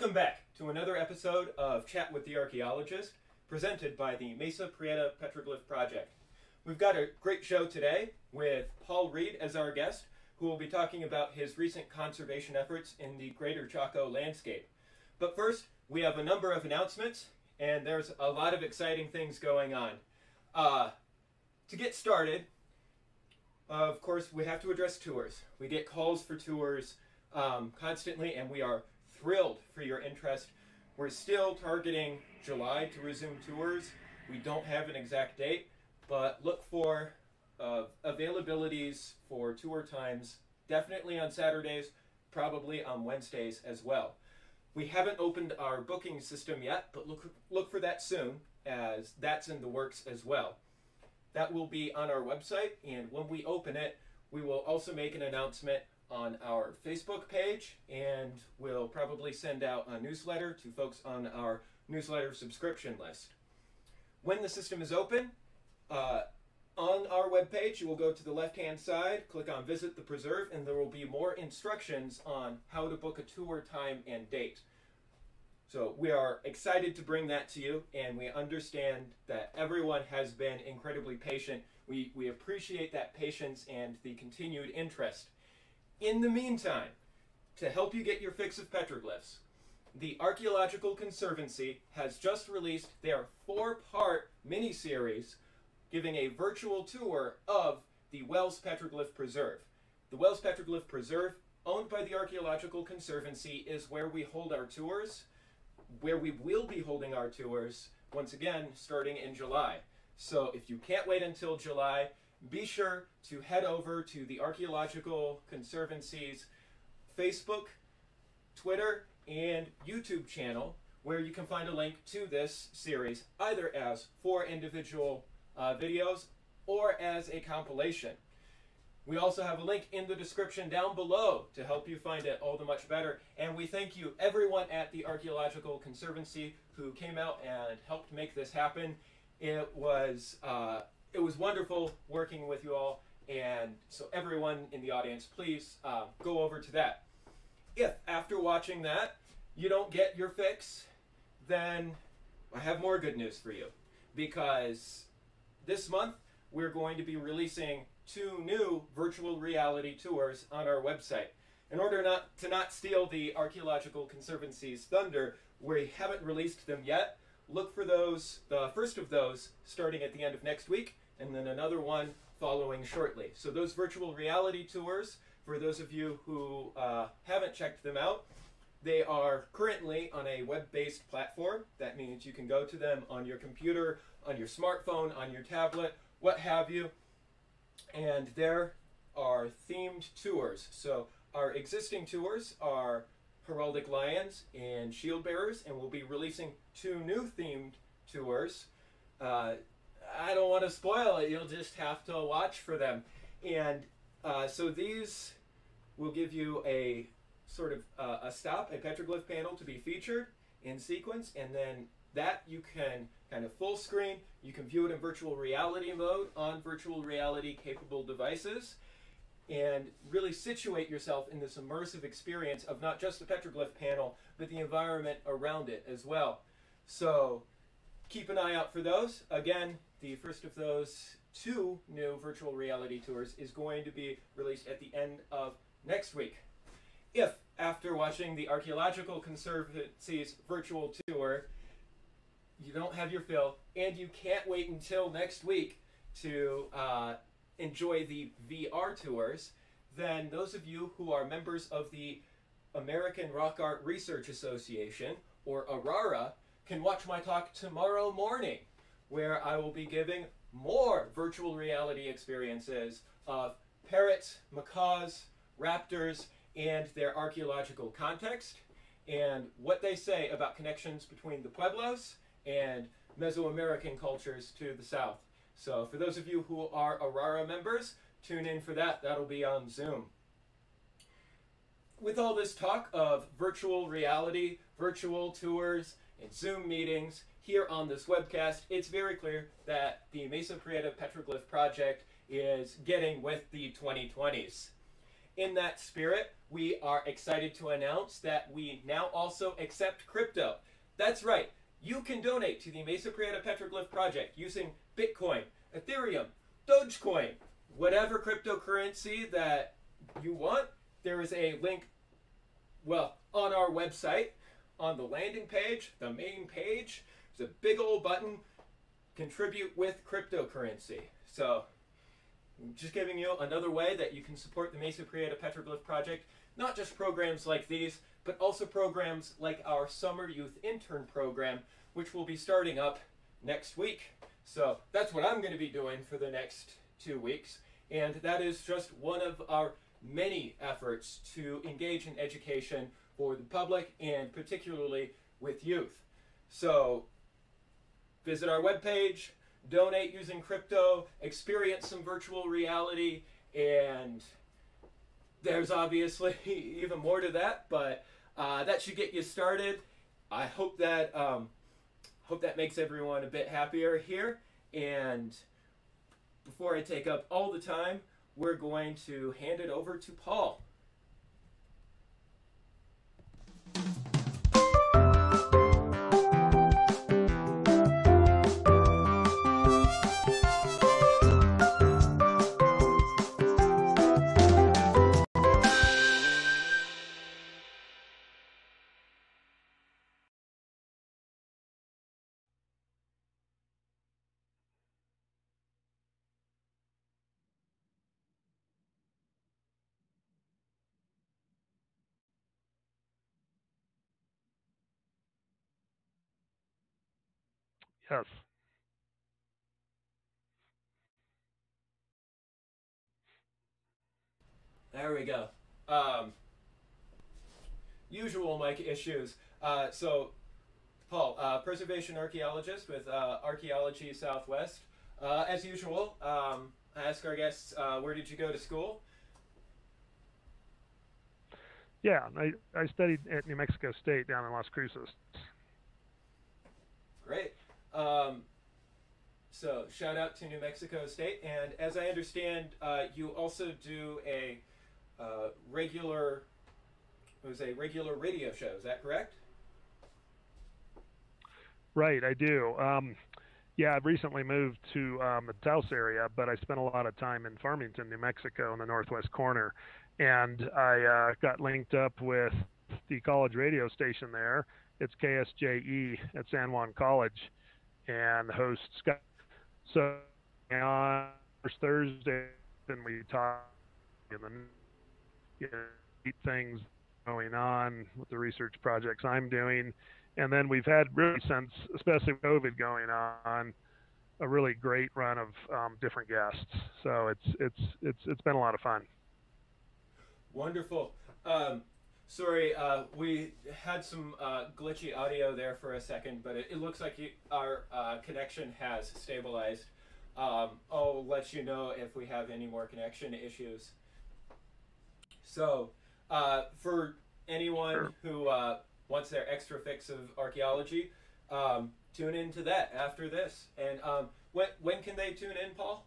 Welcome back to another episode of Chat with the Archaeologist, presented by the Mesa Prieta Petroglyph Project. We've got a great show today with Paul Reed as our guest, who will be talking about his recent conservation efforts in the Greater Chaco landscape. But first, we have a number of announcements, and there's a lot of exciting things going on. Uh, to get started, of course, we have to address tours. We get calls for tours um, constantly, and we are thrilled for your interest. We're still targeting July to resume tours. We don't have an exact date, but look for uh, availabilities for tour times definitely on Saturdays, probably on Wednesdays as well. We haven't opened our booking system yet, but look, look for that soon as that's in the works as well. That will be on our website, and when we open it, we will also make an announcement on our Facebook page, and we'll probably send out a newsletter to folks on our newsletter subscription list. When the system is open, uh, on our webpage, you will go to the left-hand side, click on Visit the Preserve, and there will be more instructions on how to book a tour time and date. So we are excited to bring that to you, and we understand that everyone has been incredibly patient. We, we appreciate that patience and the continued interest. In the meantime, to help you get your fix of petroglyphs, the Archaeological Conservancy has just released their four-part mini-series giving a virtual tour of the Wells Petroglyph Preserve. The Wells Petroglyph Preserve, owned by the Archaeological Conservancy, is where we hold our tours, where we will be holding our tours, once again, starting in July. So if you can't wait until July, be sure to head over to the Archaeological Conservancy's Facebook, Twitter, and YouTube channel where you can find a link to this series either as four individual uh, videos or as a compilation. We also have a link in the description down below to help you find it all the much better. And we thank you, everyone at the Archaeological Conservancy who came out and helped make this happen. It was uh, it was wonderful working with you all. And so, everyone in the audience, please uh, go over to that. If after watching that you don't get your fix, then I have more good news for you. Because this month we're going to be releasing two new virtual reality tours on our website. In order not to not steal the Archaeological Conservancy's thunder, we haven't released them yet. Look for those, the first of those, starting at the end of next week, and then another one following shortly. So those virtual reality tours, for those of you who uh, haven't checked them out, they are currently on a web-based platform. That means you can go to them on your computer, on your smartphone, on your tablet, what have you. And there are themed tours. So our existing tours are Heraldic Lions and Shield Bearers, and we'll be releasing two new themed tours. Uh, I don't want to spoil it. You'll just have to watch for them. And uh, so these will give you a sort of uh, a stop, a petroglyph panel to be featured in sequence, and then that you can kind of full screen. You can view it in virtual reality mode on virtual reality capable devices and really situate yourself in this immersive experience of not just the petroglyph panel, but the environment around it as well. So keep an eye out for those. Again, the first of those two new virtual reality tours is going to be released at the end of next week. If, after watching the Archaeological Conservancy's virtual tour, you don't have your fill, and you can't wait until next week to uh, enjoy the VR tours, then those of you who are members of the American Rock Art Research Association, or ARARA, can watch my talk tomorrow morning, where I will be giving more virtual reality experiences of parrots, macaws, raptors, and their archaeological context, and what they say about connections between the Pueblos and Mesoamerican cultures to the south. So for those of you who are ARARA members, tune in for that. That'll be on Zoom. With all this talk of virtual reality, virtual tours, and Zoom meetings here on this webcast, it's very clear that the Mesa Prieta Petroglyph Project is getting with the 2020s. in that spirit, we are excited to announce that we now also accept crypto. That's right. You can donate to the Mesa Prieta Petroglyph project using Bitcoin, Ethereum, Dogecoin, whatever cryptocurrency that you want. There is a link, well, on our website, on the landing page, the main page. There's a big old button, contribute with cryptocurrency. So, just giving you another way that you can support the Mesa Prieta Petroglyph project. Not just programs like these, but also programs like our Summer Youth Intern program, which will be starting up next week. So that's what I'm going to be doing for the next two weeks. And that is just one of our many efforts to engage in education for the public and particularly with youth. So visit our webpage, donate using crypto, experience some virtual reality, and there's obviously even more to that, but uh, that should get you started. I hope that um, hope that makes everyone a bit happier here. And before I take up all the time, we're going to hand it over to Paul. Yes. There we go. Um, usual mic issues. Uh, so, Paul, uh, preservation archaeologist with uh, Archaeology Southwest. Uh, as usual, um, I ask our guests, uh, where did you go to school? Yeah, I, I studied at New Mexico State down in Las Cruces. Great. Um, so shout out to New Mexico State, and as I understand, uh, you also do a uh, regular. It was a regular radio show. Is that correct? Right, I do. Um, yeah, I've recently moved to um, the Taos area, but I spent a lot of time in Farmington, New Mexico, in the northwest corner, and I uh, got linked up with the college radio station there. It's KSJE at San Juan College, and the host Scott. So on Thursday, and we talk and then you know, things going on with the research projects I'm doing, and then we've had really since, especially COVID going on, a really great run of um, different guests. So it's it's it's it's been a lot of fun. Wonderful. Um, Sorry, uh, we had some uh, glitchy audio there for a second, but it, it looks like you, our uh, connection has stabilized. Um, I'll let you know if we have any more connection issues. So, uh, for anyone who uh, wants their extra fix of archaeology, um, tune into that after this. And um, when, when can they tune in, Paul?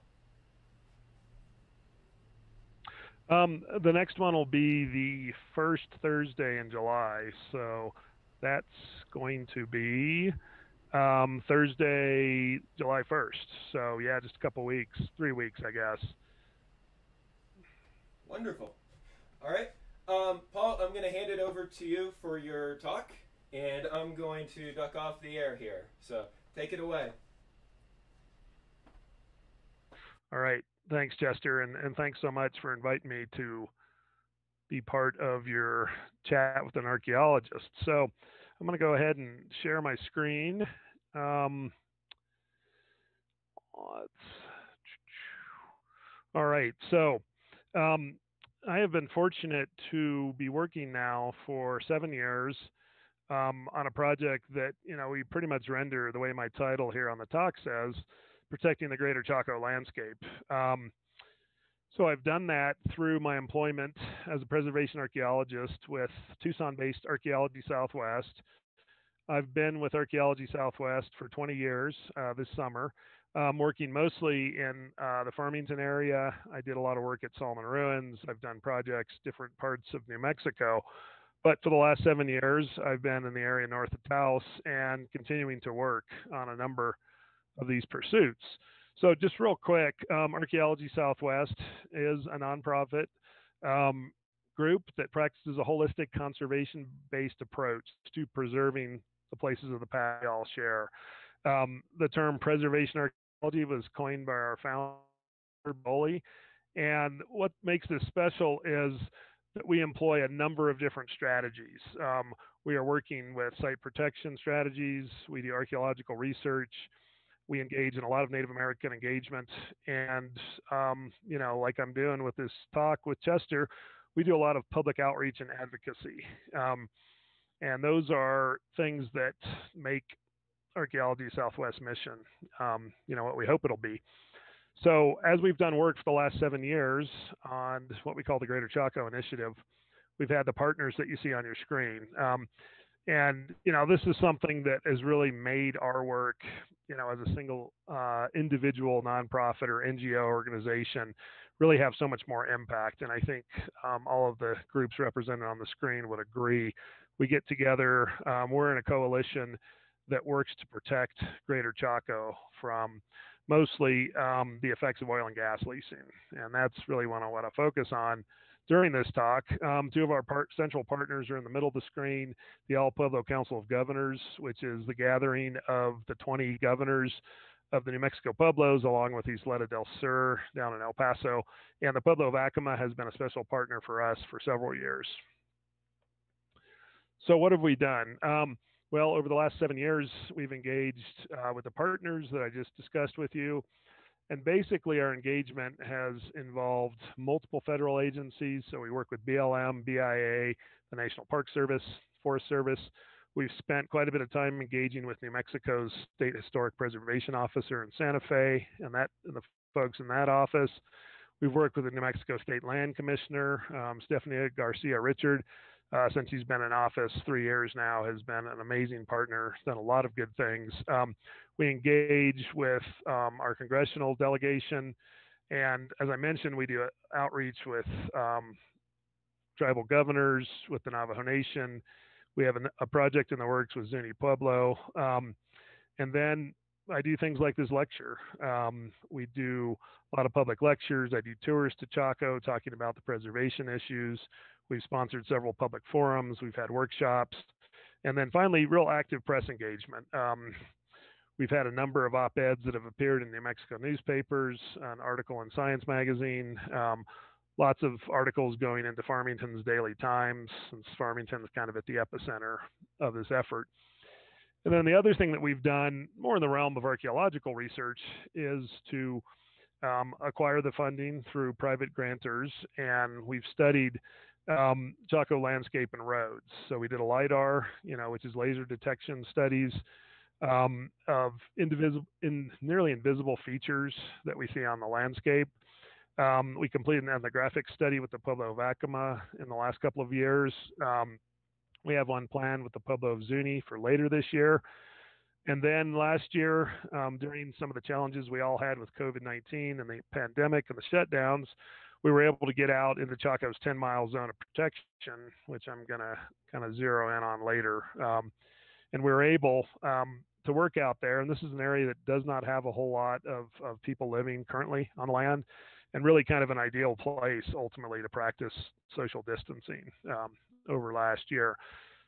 Um, the next one will be the first Thursday in July, so that's going to be um, Thursday, July 1st. So yeah, just a couple weeks, three weeks, I guess. Wonderful. All right, um, Paul, I'm going to hand it over to you for your talk, and I'm going to duck off the air here. So take it away. All right. Thanks, Chester, and, and thanks so much for inviting me to be part of your chat with an archaeologist. So I'm going to go ahead and share my screen. Um, all right, so um, I have been fortunate to be working now for seven years um, on a project that you know we pretty much render the way my title here on the talk says protecting the greater Chaco landscape. Um, so I've done that through my employment as a preservation archaeologist with Tucson-based Archaeology Southwest. I've been with Archaeology Southwest for 20 years uh, this summer. I'm working mostly in uh, the Farmington area. I did a lot of work at Salmon Ruins. I've done projects different parts of New Mexico. But for the last seven years, I've been in the area north of Taos and continuing to work on a number of these pursuits. So, just real quick, um, Archaeology Southwest is a nonprofit um, group that practices a holistic conservation based approach to preserving the places of the past we all share. Um, the term preservation archaeology was coined by our founder, Doelle. And what makes this special is that we employ a number of different strategies. Um, we are working with site protection strategies, we do archaeological research, we engage in a lot of Native American engagement. And, um, you know, like I'm doing with this talk with Chester, we do a lot of public outreach and advocacy. Um, and those are things that make Archaeology Southwest mission, um, you know, what we hope it'll be. So, as we've done work for the last seven years on what we call the Greater Chaco Initiative, we've had the partners that you see on your screen. Um, and you know, this is something that has really made our work, you know, as a single uh, individual nonprofit or NGO organization, really have so much more impact. And I think um, all of the groups represented on the screen would agree. We get together, um, we're in a coalition that works to protect Greater Chaco from mostly um, the effects of oil and gas leasing. And that's really what I want to focus on during this talk. Um, two of our part, central partners are in the middle of the screen the All Pueblo Council of Governors, which is the gathering of the 20 governors of the New Mexico Pueblos, along with Ysleta del Sur down in El Paso. And the Pueblo of Acoma has been a special partner for us for several years. So, what have we done? Um, well, over the last seven years, we've engaged uh, with the partners that I just discussed with you. And basically, our engagement has involved multiple federal agencies. So we work with BLM, BIA, the National Park Service, Forest Service. We've spent quite a bit of time engaging with New Mexico's State Historic Preservation Officer in Santa Fe and that and the folks in that office. We've worked with the New Mexico State Land Commissioner, um, Stephanie Garcia Richard, uh, since he's been in office three years now, has been an amazing partner, done a lot of good things. Um, we engage with um, our congressional delegation, and as I mentioned, we do outreach with um, tribal governors, with the Navajo Nation. We have an, a project in the works with Zuni Pueblo. Um, and then I do things like this lecture. Um, we do a lot of public lectures. I do tours to Chaco talking about the preservation issues. We've sponsored several public forums. We've had workshops. And then finally, real active press engagement. Um, we've had a number of op eds that have appeared in New Mexico newspapers, an article in Science Magazine, um, lots of articles going into Farmington's Daily Times, since Farmington is kind of at the epicenter of this effort. And then the other thing that we've done, more in the realm of archaeological research, is to um, acquire the funding through private grantors, and we've studied um, Chaco landscape and roads. So we did a LIDAR, you know, which is laser detection studies um, of indivisible, in nearly invisible features that we see on the landscape. Um, we completed an ethnographic study with the Pueblo of Acoma in the last couple of years. Um, we have one planned with the Pueblo of Zuni for later this year. And then last year, um, during some of the challenges we all had with COVID 19 and the pandemic and the shutdowns, we were able to get out into Chaco's 10 mile zone of protection, which I'm going to kind of zero in on later. Um, and we were able um, to work out there. And this is an area that does not have a whole lot of, of people living currently on land and really kind of an ideal place ultimately to practice social distancing um, over last year.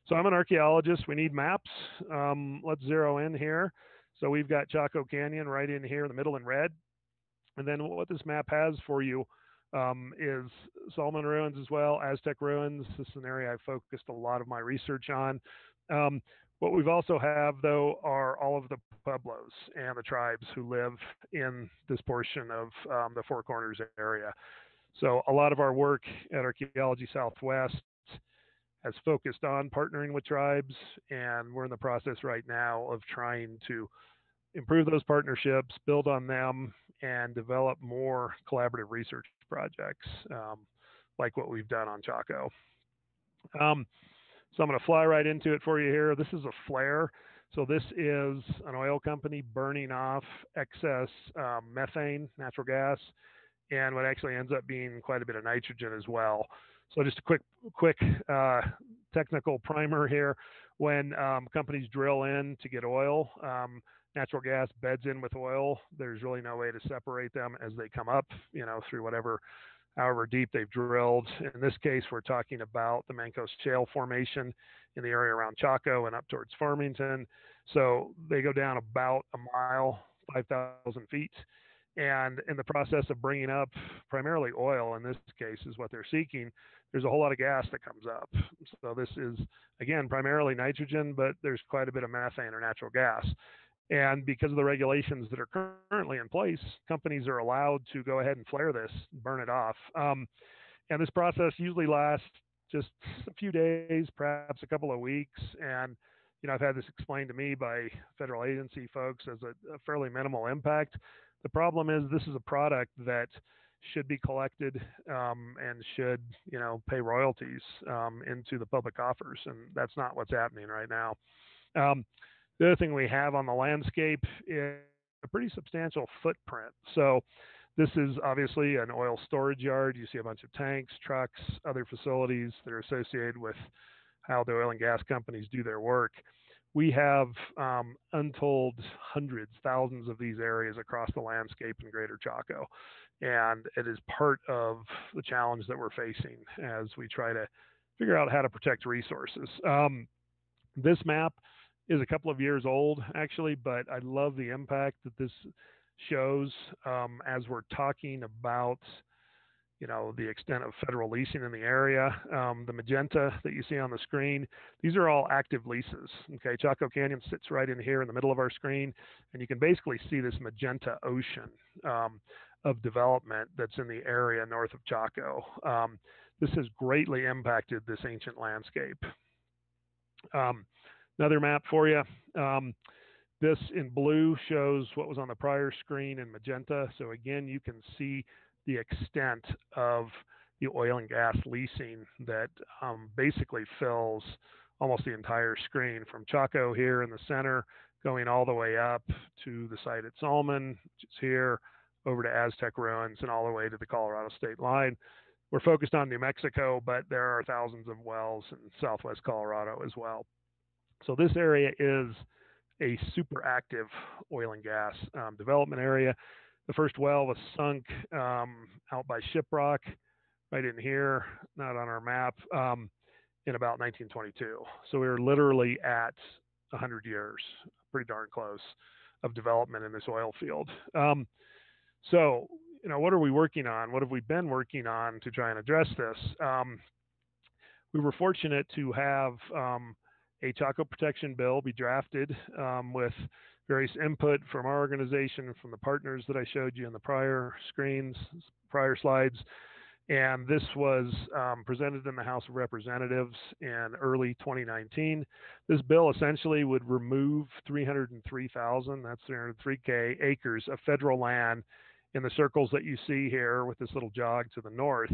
So I'm an archaeologist. We need maps. Um, let's zero in here. So we've got Chaco Canyon right in here in the middle in red. And then what this map has for you um, is Salmon ruins as well, Aztec ruins. This is an area I've focused a lot of my research on. Um, what we've also have though are all of the pueblos and the tribes who live in this portion of um, the Four Corners area. So a lot of our work at Archaeology Southwest has focused on partnering with tribes, and we're in the process right now of trying to improve those partnerships, build on them, and develop more collaborative research projects um, like what we've done on Chaco. Um, so I'm going to fly right into it for you here. This is a flare. So this is an oil company burning off excess um, methane, natural gas, and what actually ends up being quite a bit of nitrogen as well. So just a quick, quick uh, technical primer here. When um, companies drill in to get oil, um, natural gas beds in with oil. There's really no way to separate them as they come up, you know, through whatever, however deep they've drilled. In this case, we're talking about the Mancos Shale Formation in the area around Chaco and up towards Farmington. So they go down about a mile, 5,000 feet. And in the process of bringing up primarily oil, in this case, is what they're seeking, there's a whole lot of gas that comes up. So this is, again, primarily nitrogen, but there's quite a bit of methane or natural gas. And because of the regulations that are currently in place, companies are allowed to go ahead and flare this, burn it off. Um, and this process usually lasts just a few days, perhaps a couple of weeks. And you know, I've had this explained to me by federal agency folks as a, a fairly minimal impact. The problem is this is a product that should be collected um, and should, you know, pay royalties um, into the public coffers, and that's not what's happening right now. Um, the other thing we have on the landscape is a pretty substantial footprint. So this is obviously an oil storage yard. You see a bunch of tanks, trucks, other facilities that are associated with how the oil and gas companies do their work. We have um, untold hundreds, thousands of these areas across the landscape in Greater Chaco. And it is part of the challenge that we're facing as we try to figure out how to protect resources. Um, this map is a couple of years old, actually, but I love the impact that this shows um, as we're talking about you know, the extent of federal leasing in the area. Um, the magenta that you see on the screen, these are all active leases. Okay, Chaco Canyon sits right in here in the middle of our screen, and you can basically see this magenta ocean um, of development that's in the area north of Chaco. Um, this has greatly impacted this ancient landscape. Um, another map for you. Um, this in blue shows what was on the prior screen in magenta. So again, you can see the extent of the oil and gas leasing that um, basically fills almost the entire screen from Chaco here in the center, going all the way up to the site at Salmon, which is here, over to Aztec ruins, and all the way to the Colorado state line. We're focused on New Mexico, but there are thousands of wells in southwest Colorado as well. So this area is a super active oil and gas um, development area. The first well was sunk um, out by Shiprock, right in here, not on our map, um, in about 1922. So we were literally at 100 years, pretty darn close, of development in this oil field. Um, so, you know, what are we working on? What have we been working on to try and address this? Um, we were fortunate to have um, a Chaco protection bill be drafted um, with various input from our organization, from the partners that I showed you in the prior screens, prior slides. And this was um, presented in the House of Representatives in early 2019. This bill essentially would remove 303,000, that's 303K acres of federal land in the circles that you see here with this little jog to the north.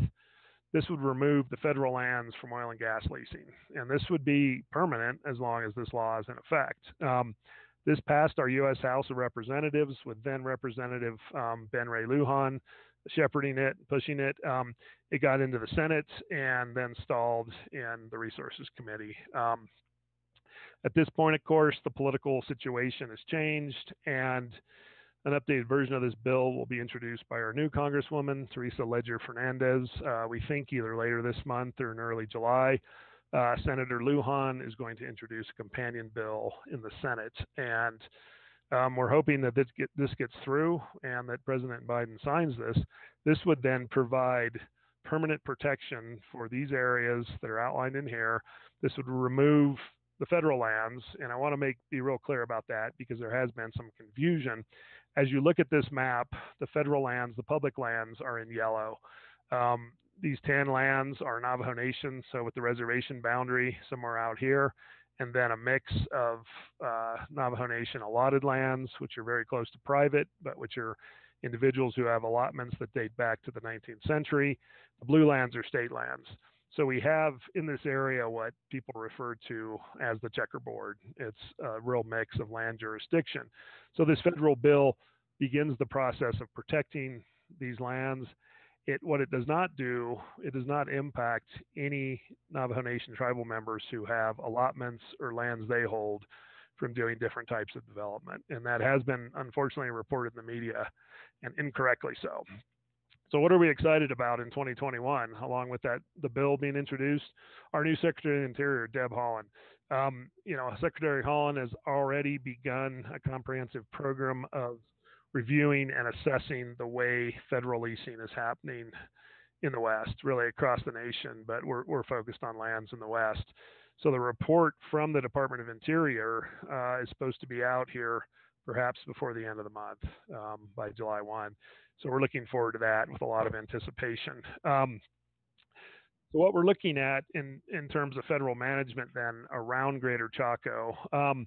This would remove the federal lands from oil and gas leasing. And this would be permanent as long as this law is in effect. Um, this passed our U.S. House of Representatives with then Representative um, Ben Ray Lujan shepherding it, pushing it. Um, it got into the Senate and then stalled in the Resources Committee. Um, at this point, of course, the political situation has changed, and an updated version of this bill will be introduced by our new Congresswoman, Teresa Leger Fernandez. Uh, we think either later this month or in early July. Uh, Senator Lujan is going to introduce a companion bill in the Senate, and um, we're hoping that this, get, this gets through and that President Biden signs this. This would then provide permanent protection for these areas that are outlined in here. This would remove the federal lands, and I want to make be real clear about that because there has been some confusion. As you look at this map, the federal lands, the public lands, are in yellow. Um, these tan lands are Navajo Nation, so with the reservation boundary somewhere out here, and then a mix of uh, Navajo Nation allotted lands, which are very close to private, but which are individuals who have allotments that date back to the 19th century. The blue lands are state lands. So we have in this area what people refer to as the checkerboard. It's a real mix of land jurisdiction. So this federal bill begins the process of protecting these lands. It what it does not do, it does not impact any Navajo Nation tribal members who have allotments or lands they hold from doing different types of development. And that has been unfortunately reported in the media and incorrectly so. So what are we excited about in 2021? Along with that, the bill being introduced, our new Secretary of the Interior, Deb Haaland. Um, you know, Secretary Haaland has already begun a comprehensive program of reviewing and assessing the way federal leasing is happening in the West, really across the nation, but we're, we're focused on lands in the West. So the report from the Department of Interior uh, is supposed to be out here perhaps before the end of the month um, by July 1. So we're looking forward to that with a lot of anticipation. Um, so what we're looking at in, in terms of federal management then around Greater Chaco um,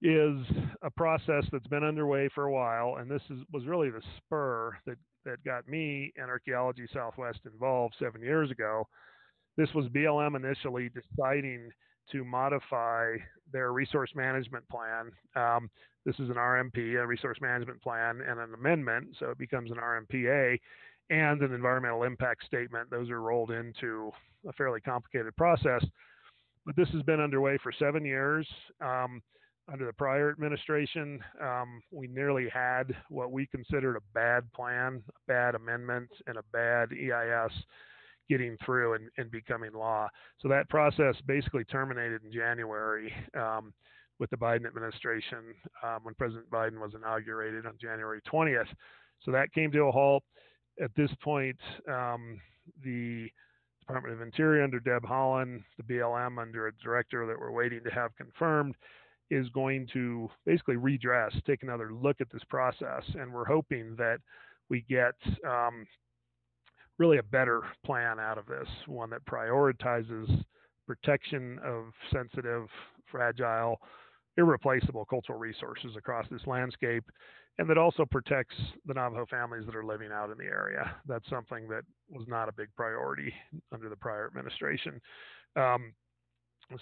is a process that's been underway for a while, and this is, was really the spur that, that got me and Archaeology Southwest involved seven years ago. This was BLM initially deciding to modify their resource management plan. Um, this is an RMP, a resource management plan, and an amendment, so it becomes an RMPA and an environmental impact statement. Those are rolled into a fairly complicated process. But this has been underway for seven years. Um, under the prior administration, um, we nearly had what we considered a bad plan, a bad amendment, and a bad EIS getting through and, and becoming law. So that process basically terminated in January um, with the Biden administration um, when President Biden was inaugurated on January 20th. So that came to a halt. At this point, um, the Department of Interior under Deb Haaland, the BLM under a director that we're waiting to have confirmed, is going to basically redress, take another look at this process. And we're hoping that we get um, really a better plan out of this, one that prioritizes protection of sensitive, fragile, irreplaceable cultural resources across this landscape, and that also protects the Navajo families that are living out in the area. That's something that was not a big priority under the prior administration. Um,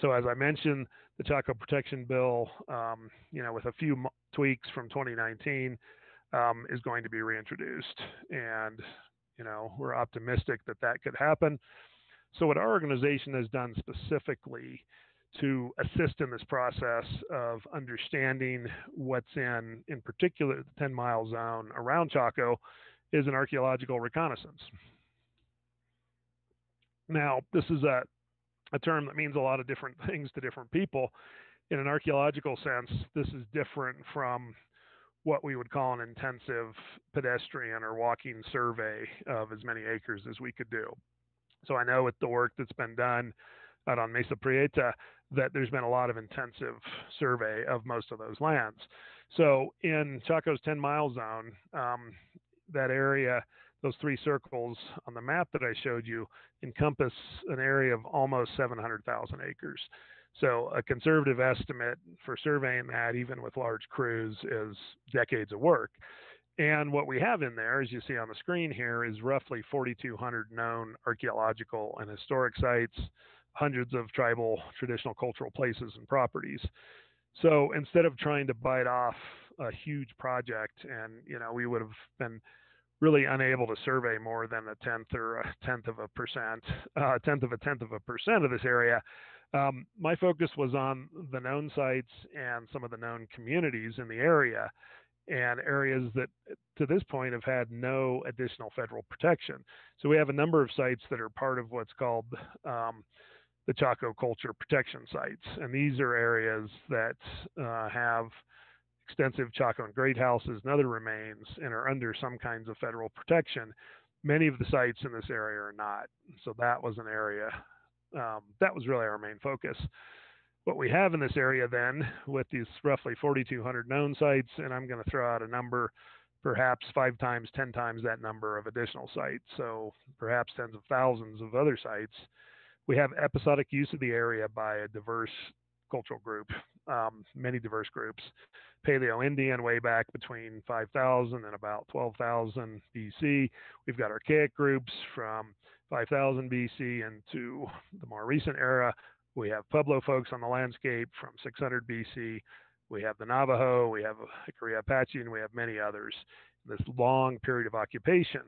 so, as I mentioned, the Chaco Protection Bill, um, you know, with a few tweaks from 2019, um, is going to be reintroduced, and you know, we're optimistic that that could happen. So, what our organization has done specifically to assist in this process of understanding what's in, in particular, the 10 mile zone around Chaco is an archaeological reconnaissance. Now, this is a, a term that means a lot of different things to different people. In an archaeological sense, this is different from what we would call an intensive pedestrian or walking survey of as many acres as we could do. So I know with the work that's been done out on Mesa Prieta that there's been a lot of intensive survey of most of those lands. So in Chaco's 10 mile zone, um, that area, those three circles on the map that I showed you encompass an area of almost 700,000 acres. So a conservative estimate for surveying that, even with large crews, is decades of work. And what we have in there, as you see on the screen here, is roughly 4,200 known archaeological and historic sites, hundreds of tribal traditional cultural places and properties. So instead of trying to bite off a huge project, and you know, we would have been really unable to survey more than a tenth or a tenth of a percent, a uh, tenth of a tenth of a percent of this area. Um, my focus was on the known sites and some of the known communities in the area and areas that to this point have had no additional federal protection. So we have a number of sites that are part of what's called um, the Chaco Culture Protection Sites. And these are areas that uh, have extensive Chaco and great houses and other remains and are under some kinds of federal protection. Many of the sites in this area are not. So that was an area um, that was really our main focus. What we have in this area then, with these roughly 4,200 known sites, and I'm going to throw out a number, perhaps five times, 10 times that number of additional sites, so perhaps tens of thousands of other sites. We have episodic use of the area by a diverse cultural group, um, many diverse groups. Paleo Indian way back between 5,000 and about 12,000 BC. We've got archaic groups from 5000 BC into the more recent era. We have Pueblo folks on the landscape from 600 BC. We have the Navajo, we have Jicarilla Apache, and we have many others. In this long period of occupation.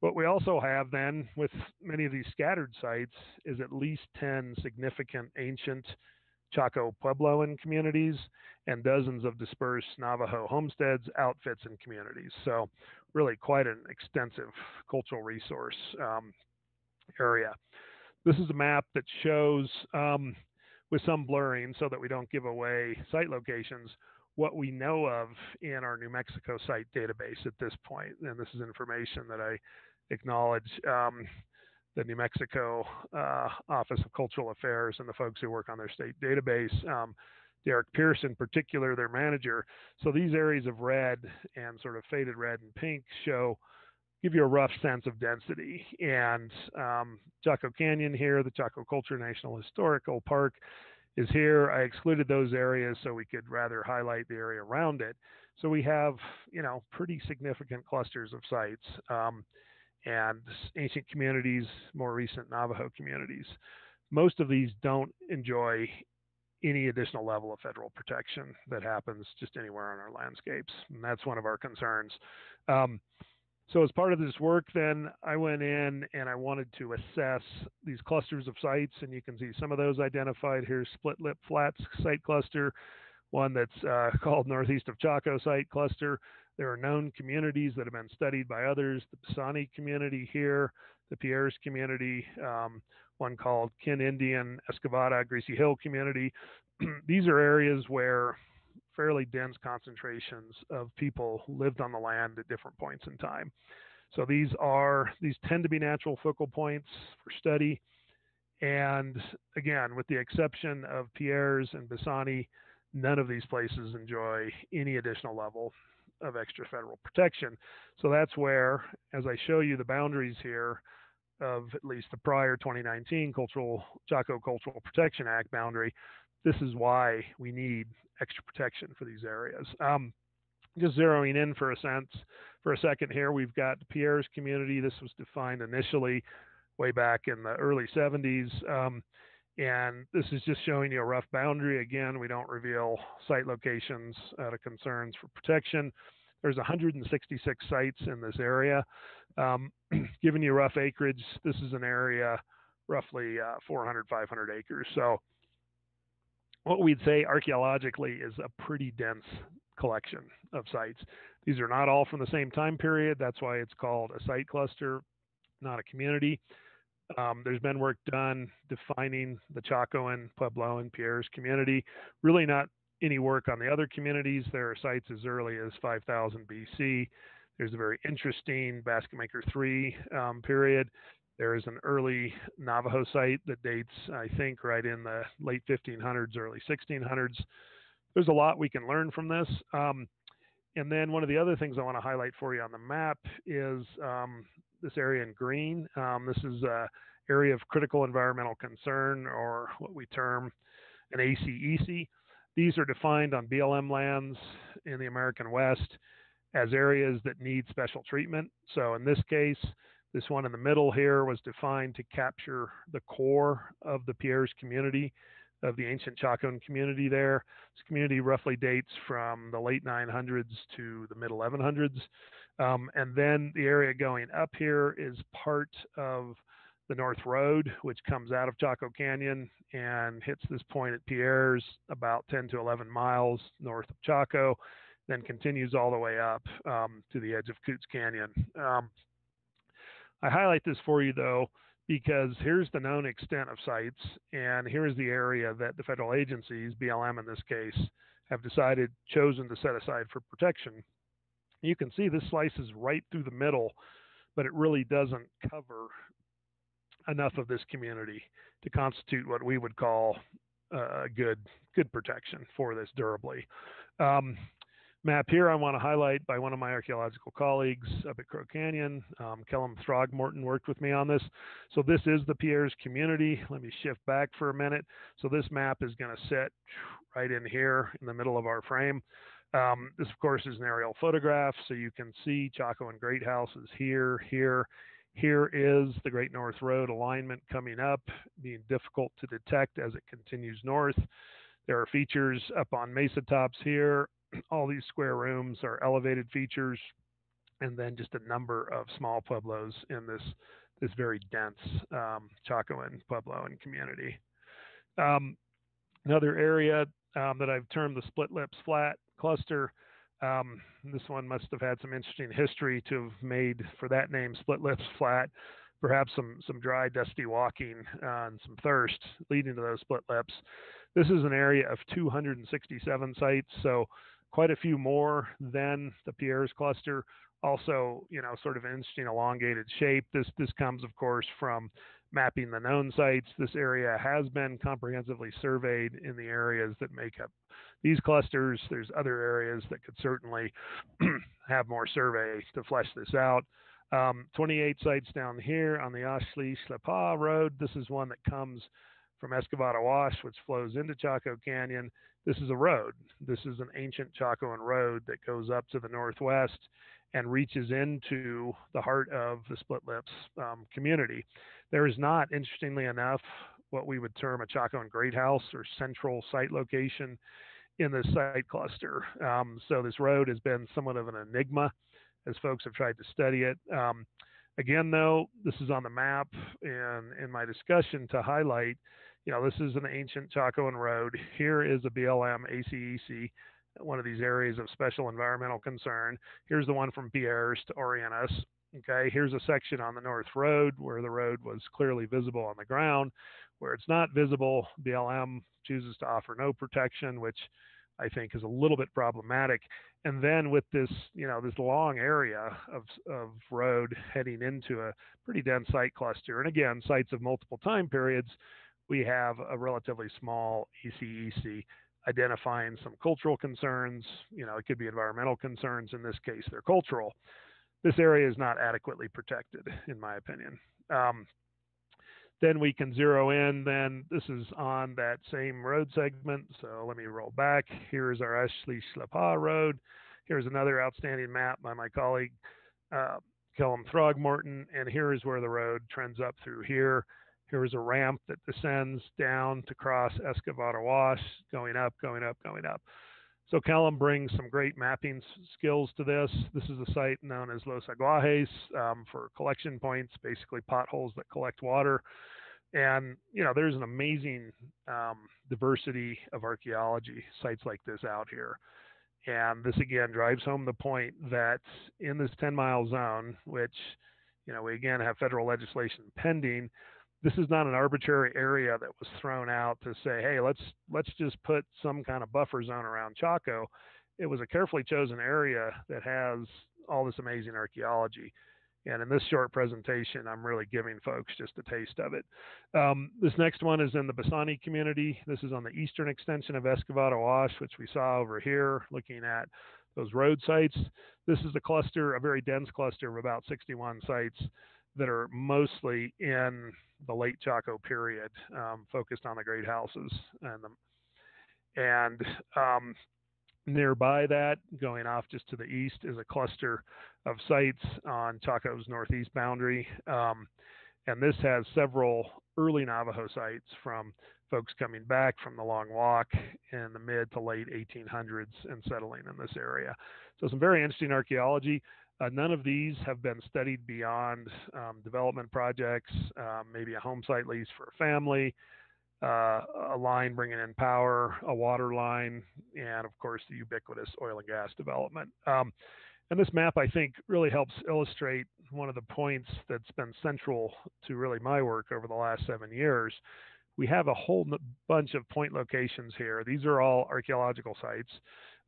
What we also have then with many of these scattered sites is at least 10 significant ancient Chaco Puebloan communities and dozens of dispersed Navajo homesteads, outfits, and communities. So, really quite an extensive cultural resource um, area. This is a map that shows, um, with some blurring so that we don't give away site locations, what we know of in our New Mexico site database at this point. And this is information that I acknowledge um, the New Mexico uh, Office of Cultural Affairs and the folks who work on their state database. Um, Derek Pierce, in particular, their manager. So these areas of red and sort of faded red and pink show give you a rough sense of density. And um, Chaco Canyon here, the Chaco Culture National Historical Park, is here. I excluded those areas so we could rather highlight the area around it. So we have, you know, pretty significant clusters of sites um, and ancient communities, more recent Navajo communities. Most of these don't enjoy any additional level of federal protection that happens just anywhere on our landscapes. And that's one of our concerns. Um, so, as part of this work, then I went in and I wanted to assess these clusters of sites, and you can see some of those identified here Split Lip Flats site cluster, one that's uh, called Northeast of Chaco site cluster. There are known communities that have been studied by others the Bisani community here, the Pierre's community, um, one called Kin Indian, Escavada, Greasy Hill community. These are areas where fairly dense concentrations of people lived on the land at different points in time. So these are these tend to be natural focal points for study. And again, with the exception of Pierre's and Bisani, none of these places enjoy any additional level of extra federal protection. So that's where, as I show you the boundaries here of at least the prior 2019 Cultural Chaco Cultural Protection Act boundary, this is why we need extra protection for these areas. Um, just zeroing in for a sense, for a second here, we've got Pierre's community. This was defined initially way back in the early 70s. Um, and this is just showing you a rough boundary. Again, we don't reveal site locations out of concerns for protection. There's 166 sites in this area. Um, giving you rough acreage, this is an area roughly uh, 400, 500 acres. So what we'd say archaeologically is a pretty dense collection of sites. These are not all from the same time period. That's why it's called a site cluster, not a community. Um, there's been work done defining the Chacoan, Puebloan, Pierre's community. Really not any work on the other communities. There are sites as early as 5000 BC. There's a very interesting Basket Maker 3 um, period there is an early Navajo site that dates, I think, right in the late 1500s, early 1600s. There's a lot we can learn from this. Um, and then one of the other things I want to highlight for you on the map is um, this area in green. Um, this is an area of critical environmental concern, or what we term an ACEC. These are defined on BLM lands in the American West as areas that need special treatment. So in this case, this one in the middle here was defined to capture the core of the Pierre's community, of the ancient Chacoan community there. This community roughly dates from the late 900s to the mid 1100s. Um, and then the area going up here is part of the North Road, which comes out of Chaco Canyon and hits this point at Pierre's about 10 to 11 miles north of Chaco, then continues all the way up um, to the edge of Kutz Canyon. Um, I highlight this for you though because here's the known extent of sites, and here's the area that the federal agencies, BLM in this case, have decided chosen to set aside for protection. You can see this slices right through the middle, but it really doesn't cover enough of this community to constitute what we would call uh, good good protection for this durably. Um, map here I want to highlight by one of my archaeological colleagues up at Crow Canyon. Um, Kellam Throgmorton worked with me on this. So this is the Pierre's community. Let me shift back for a minute. So this map is going to sit right in here in the middle of our frame. Um, this, of course, is an aerial photograph, so you can see Chaco and Great House is here, here, Here is the Great North Road alignment coming up, being difficult to detect as it continues north. There are features up on mesa tops here. All these square rooms are elevated features, and then just a number of small pueblos in this this very dense um, Chacoan pueblo and community. Um, another area um, that I've termed the Split Lips Flat cluster. Um, this one must have had some interesting history to have made for that name Split Lips Flat. Perhaps some some dry, dusty walking uh, and some thirst leading to those split lips. This is an area of 267 sites, so quite a few more than the Pierre's cluster. Also, you know, sort of interesting elongated shape. This this comes, of course, from mapping the known sites. This area has been comprehensively surveyed in the areas that make up these clusters. There's other areas that could certainly have more survey to flesh this out. Um, 28 sites down here on the Ashley Schlepa Road. This is one that comes from Escavada Wash, which flows into Chaco Canyon. This is a road. This is an ancient Chacoan road that goes up to the northwest and reaches into the heart of the Split Lips um, community. There is not, interestingly enough, what we would term a Chacoan Great House or central site location in this site cluster. Um, so this road has been somewhat of an enigma as folks have tried to study it. Um, again, though, this is on the map and in my discussion to highlight, you know, this is an ancient Chacoan road. Here is a BLM ACEC one of these areas of special environmental concern. Here's the one from Pierre's to Orientis. Okay, here's a section on the North Road where the road was clearly visible on the ground. Where it's not visible, BLM chooses to offer no protection, which I think is a little bit problematic. And then with this, you know, this long area of, of road heading into a pretty dense site cluster, and again, sites of multiple time periods, we have a relatively small ACEC identifying some cultural concerns. You know, it could be environmental concerns. In this case, they're cultural. This area is not adequately protected, in my opinion. Um, then we can zero in. Then this is on that same road segment. So let me roll back. Here is our Ashley Schlepa Road. Here's another outstanding map by my colleague uh, Kellam Throgmorton. And here is where the road trends up through here. Here is a ramp that descends down to cross Escavada Wash, going up, going up, going up. So Kellam brings some great mapping skills to this. This is a site known as Los Aguajes um, for collection points, basically potholes that collect water. And you know, there's an amazing um, diversity of archaeology sites like this out here. And this again drives home the point that in this 10 mile zone, which you know we again have federal legislation pending, this is not an arbitrary area that was thrown out to say, hey, let's let's just put some kind of buffer zone around Chaco. It was a carefully chosen area that has all this amazing archaeology. And in this short presentation, I'm really giving folks just a taste of it. Um, this next one is in the Bisani community. This is on the eastern extension of Escavada Wash, which we saw over here, looking at those road sites. This is a cluster, a very dense cluster of about 61 sites that are mostly in the late Chaco period, um, focused on the great houses and the, and um, nearby that, going off just to the east, is a cluster of sites on Chaco's northeast boundary. Um, and this has several early Navajo sites from folks coming back from the Long Walk in the mid to late 1800s and settling in this area. So some very interesting archaeology. Uh, none of these have been studied beyond um, development projects, um, maybe a home site lease for a family, uh, a line bringing in power, a water line, and of course the ubiquitous oil and gas development. Um, and this map, I think, really helps illustrate one of the points that's been central to really my work over the last seven years. We have a whole bunch of point locations here. These are all archaeological sites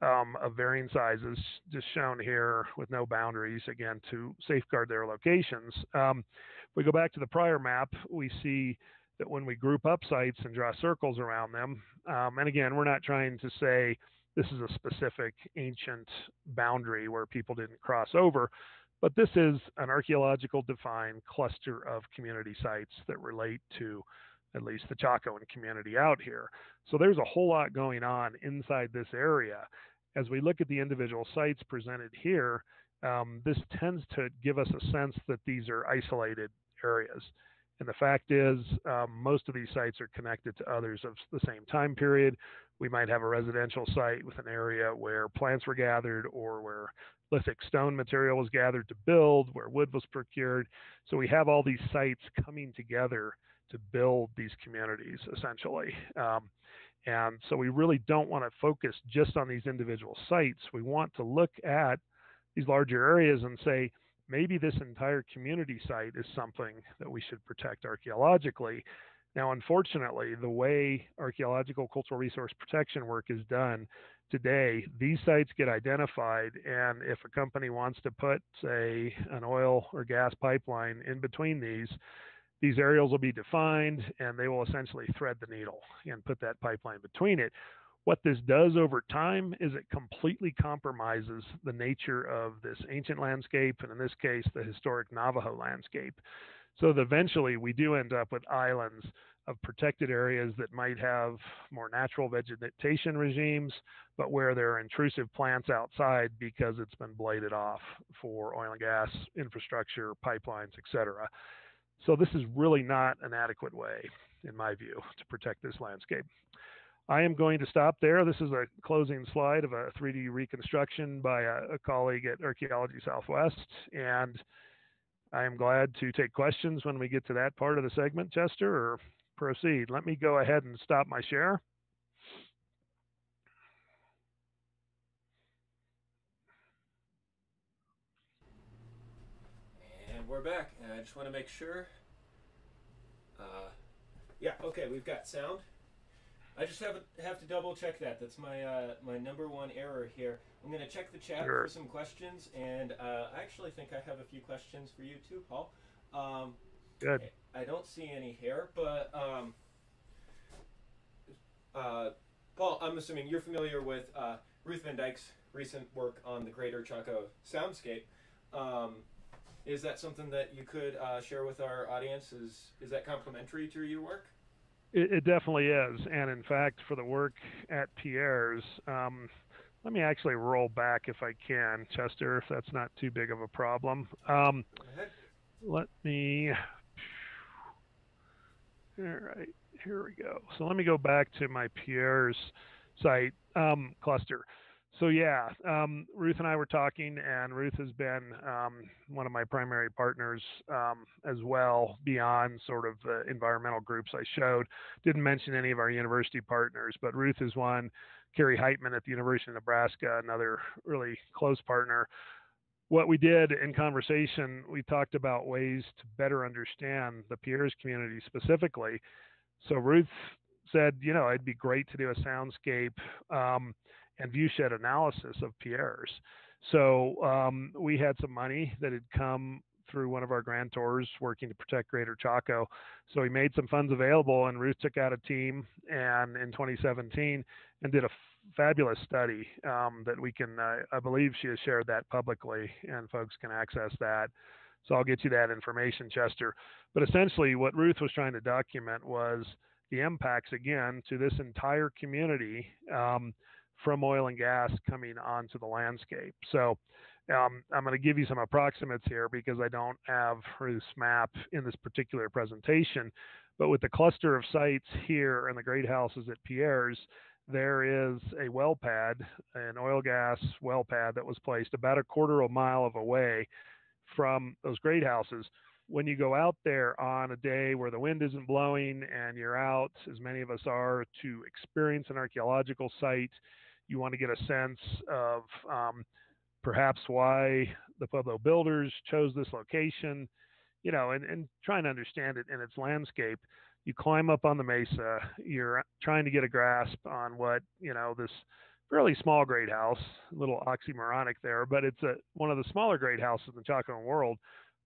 um, of varying sizes, just shown here with no boundaries, again, to safeguard their locations. Um, if we go back to the prior map, we see that when we group up sites and draw circles around them, um, and again, we're not trying to say this is a specific ancient boundary where people didn't cross over, but this is an archaeological defined cluster of community sites that relate to at least the Chacoan community out here. So there's a whole lot going on inside this area as we look at the individual sites presented here, um, this tends to give us a sense that these are isolated areas. And the fact is, um, most of these sites are connected to others of the same time period. We might have a residential site with an area where plants were gathered or where lithic stone material was gathered to build, where wood was procured. So we have all these sites coming together to build these communities essentially. Um, and so we really don't want to focus just on these individual sites. We want to look at these larger areas and say, maybe this entire community site is something that we should protect archaeologically. Now, unfortunately, the way archaeological cultural resource protection work is done today, these sites get identified, and if a company wants to put, say, an oil or gas pipeline in between these, these areas will be defined and they will essentially thread the needle and put that pipeline between it. What this does over time is it completely compromises the nature of this ancient landscape, and in this case, the historic Navajo landscape. So eventually we do end up with islands of protected areas that might have more natural vegetation regimes, but where there are intrusive plants outside because it's been bladed off for oil and gas infrastructure, pipelines, etc. So this is really not an adequate way, in my view, to protect this landscape. I am going to stop there. This is a closing slide of a 3D reconstruction by a, a colleague at Archaeology Southwest, and I am glad to take questions when we get to that part of the segment, Chester, or proceed. Let me go ahead and stop my share. And we're back. And I just want to make sure. Uh, yeah, okay, we've got sound. I just have have to double check that. That's my uh, my number one error here. I'm going to check the chat sure. for some questions, and uh, I actually think I have a few questions for you too, Paul. Um, Good. I don't see any here, but um, uh, Paul, I'm assuming you're familiar with uh, Ruth Van Dyke's recent work on the Greater Chaco soundscape. Um, is that something that you could uh, share with our audience? Is is that complementary to your work? It, it, definitely is, and in fact, for the work at Pierre's, um, let me actually roll back if I can, Chester, if that's not too big of a problem. Um, let me. All right, here we go. So let me go back to my Pierre's site um, cluster so yeah, um, Ruth and I were talking, and Ruth has been um, one of my primary partners um, as well, beyond sort of the environmental groups I showed. Didn't mention any of our university partners, but Ruth is one. Carrie Heitman at the University of Nebraska, another really close partner. What we did in conversation, we talked about ways to better understand the Pierre's community specifically. So Ruth said, you know, it'd be great to do a soundscape um, and viewshed analysis of Pierre's. So um, we had some money that had come through one of our grantors working to protect Greater Chaco. So we made some funds available, and Ruth took out a team and in 2017 and did a fabulous study um, that we can. Uh, I believe she has shared that publicly, and folks can access that. So I'll get you that information, Chester. But essentially, what Ruth was trying to document was the impacts again to this entire community. Um, from oil and gas coming onto the landscape. So um, I'm going to give you some approximates here because I don't have this map in this particular presentation. But with the cluster of sites here and the great houses at Pierre's, there is a well pad, an oil gas well pad that was placed about a quarter of a mile of away from those great houses. When you go out there on a day where the wind isn't blowing and you're out, as many of us are, to experience an archaeological site, you want to get a sense of um, perhaps why the Pueblo builders chose this location, you know, and, and trying to understand it in its landscape. You climb up on the mesa, you're trying to get a grasp on what, you know, this fairly small great house, a little oxymoronic there, but it's a, one of the smaller great houses in the Chaco world,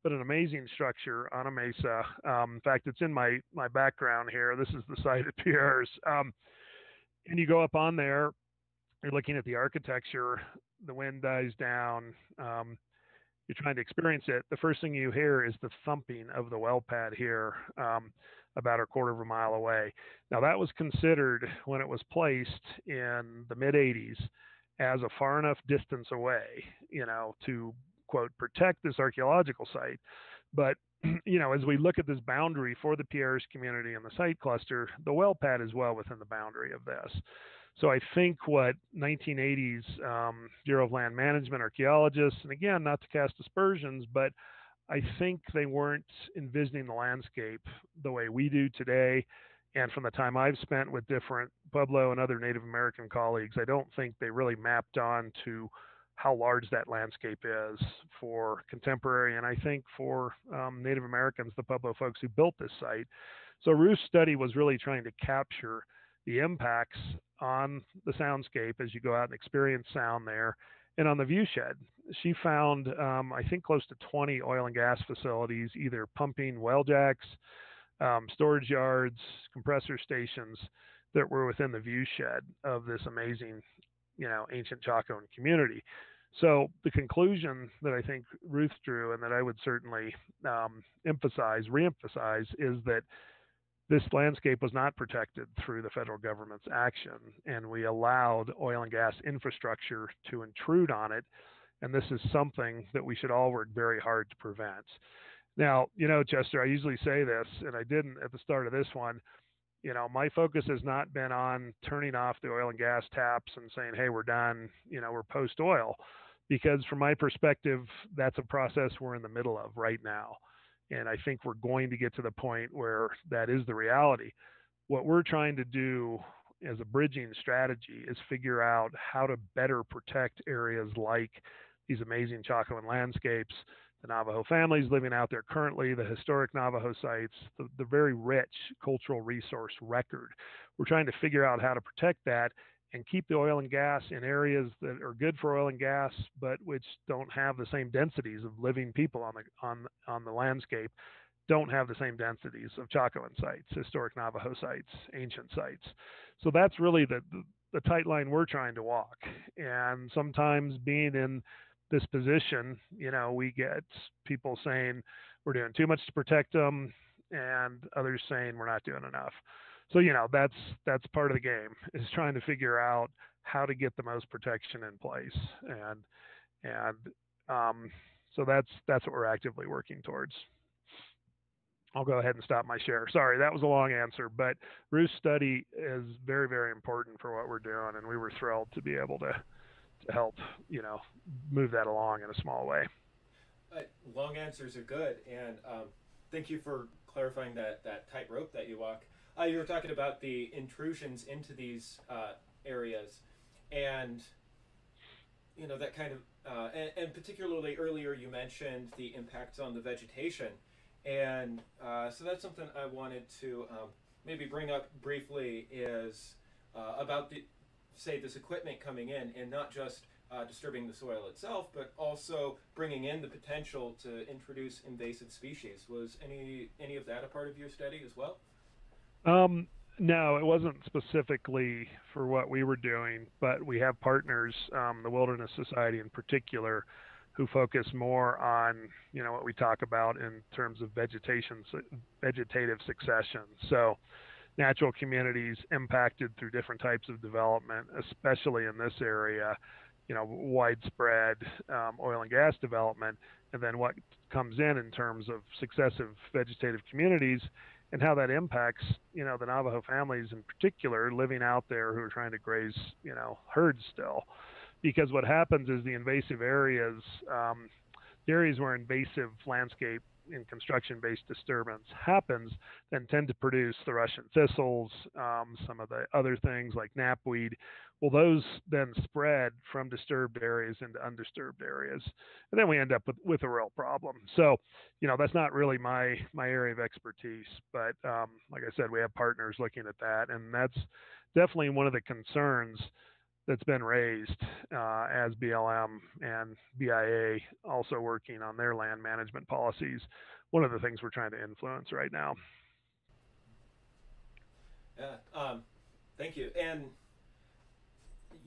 but an amazing structure on a mesa. Um, in fact, it's in my, my background here. This is the site at Pierre's. Um, and you go up on there you're looking at the architecture, the wind dies down, um, you're trying to experience it, the first thing you hear is the thumping of the well pad here um, about a quarter of a mile away. Now, that was considered when it was placed in the mid 80s as a far enough distance away, you know, to quote protect this archaeological site. But you know, as we look at this boundary for the Pierre's community and the site cluster, the well pad is well within the boundary of this. So I think what 1980s um, Bureau of Land Management archaeologists, and again, not to cast aspersions, but I think they weren't envisioning the landscape the way we do today. And from the time I've spent with different Pueblo and other Native American colleagues, I don't think they really mapped on to how large that landscape is for contemporary and I think for um, Native Americans, the Pueblo folks who built this site. So Ruth's study was really trying to capture the impacts on the soundscape as you go out and experience sound there and on the viewshed. She found, um, I think, close to 20 oil and gas facilities, either pumping well jacks, um, storage yards, compressor stations that were within the viewshed of this amazing, you know, ancient Chacoan community. So the conclusion that I think Ruth drew, and that I would certainly um, emphasize, reemphasize, is that this landscape was not protected through the federal government's action, and we allowed oil and gas infrastructure to intrude on it. And this is something that we should all work very hard to prevent. Now, you know, Chester, I usually say this, and I didn't at the start of this one. You know, my focus has not been on turning off the oil and gas taps and saying, hey, we're done, you know, we're post oil, because from my perspective, that's a process we're in the middle of right now. And I think we're going to get to the point where that is the reality. What we're trying to do as a bridging strategy is figure out how to better protect areas like these amazing Chacoan landscapes, the Navajo families living out there currently, the historic Navajo sites, the, the very rich cultural resource record. We're trying to figure out how to protect that and keep the oil and gas in areas that are good for oil and gas, but which don't have the same densities of living people on the on on the landscape, don't have the same densities of Chacoan sites, historic Navajo sites, ancient sites. So that's really the, the the tight line we're trying to walk. And sometimes being in this position, you know, we get people saying we're doing too much to protect them, and others saying we're not doing enough so you know that's that's part of the game is trying to figure out how to get the most protection in place and and um, so that's that's what we're actively working towards I'll go ahead and stop my share. Sorry, that was a long answer, but Ruth's study is very, very important for what we're doing, and we were thrilled to be able to to help, you know, move that along in a small way. Long answers are good, and um, thank you for clarifying that that tightrope that you walk. Uh, you were talking about the intrusions into these uh, areas, and you know that kind of, uh, and, and, particularly earlier you mentioned the impacts on the vegetation, and uh, so that's something I wanted to um, maybe bring up briefly is uh, about the, say, this equipment coming in and not just uh, disturbing the soil itself, but also bringing in the potential to introduce invasive species. Was any any of that a part of your study as well? Um, no, it wasn't specifically for what we were doing, but we have partners, um, the Wilderness Society in particular, who focus more on you know what we talk about in terms of vegetation vegetative succession. So natural communities impacted through different types of development, especially in this area, you know, widespread um, oil and gas development, and then what comes in in terms of successive vegetative communities and how that impacts, you know, the Navajo families in particular living out there who are trying to graze, you know, herds still. Because what happens is the invasive areas, um, the areas where invasive landscape and construction-based disturbance happens, then tend to produce the Russian thistles, um, some of the other things like knapweed, well, those then spread from disturbed areas into undisturbed areas, and then we end up with, with a real problem. So, you know, that's not really my my area of expertise, but um, like I said, we have partners looking at that, and that's definitely one of the concerns that's been raised uh, as BLM and BIA also working on their land management policies. One of the things we're trying to influence right now. Yeah, um, thank you. And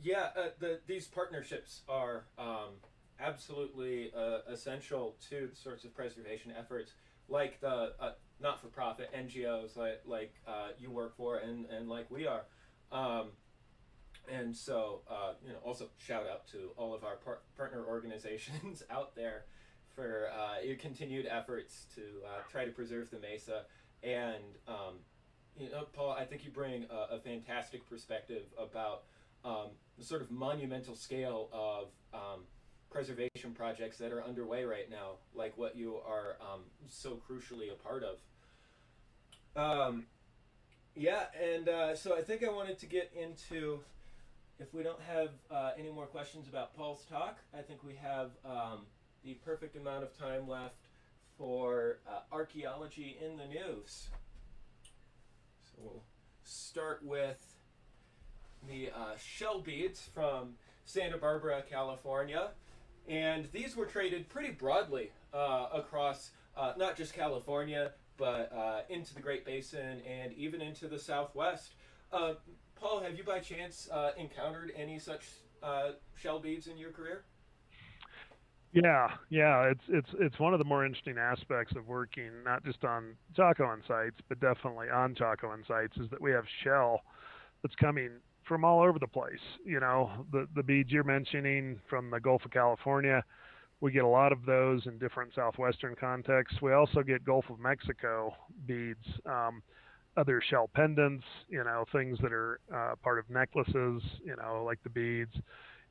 yeah, uh, the, these partnerships are um, absolutely uh, essential to the sorts of preservation efforts, like the uh, not-for-profit NGOs like like uh, you work for and and like we are. Um, and so, uh, you know, also shout out to all of our par- partner organizations out there for uh, your continued efforts to uh, try to preserve the mesa. And, um, you know, Paul, I think you bring a, a fantastic perspective about um, the sort of monumental scale of um, preservation projects that are underway right now, like what you are um, so crucially a part of. Um, yeah, and uh, so I think I wanted to get into if we don't have uh, any more questions about Paul's talk, I think we have um, the perfect amount of time left for uh, archaeology in the news. So we'll start with the uh, shell beads from Santa Barbara, California. And these were traded pretty broadly uh, across uh, not just California, but uh, into the Great Basin and even into the Southwest. Paul, have you by chance uh, encountered any such uh, shell beads in your career? Yeah, yeah, it's it's it's one of the more interesting aspects of working not just on Chacoan sites, but definitely on Chacoan sites, is that we have shell that's coming from all over the place. You know, the the beads you're mentioning from the Gulf of California, we get a lot of those in different southwestern contexts. We also get Gulf of Mexico beads. Um, other shell pendants, you know, things that are uh, part of necklaces, you know, like the beads,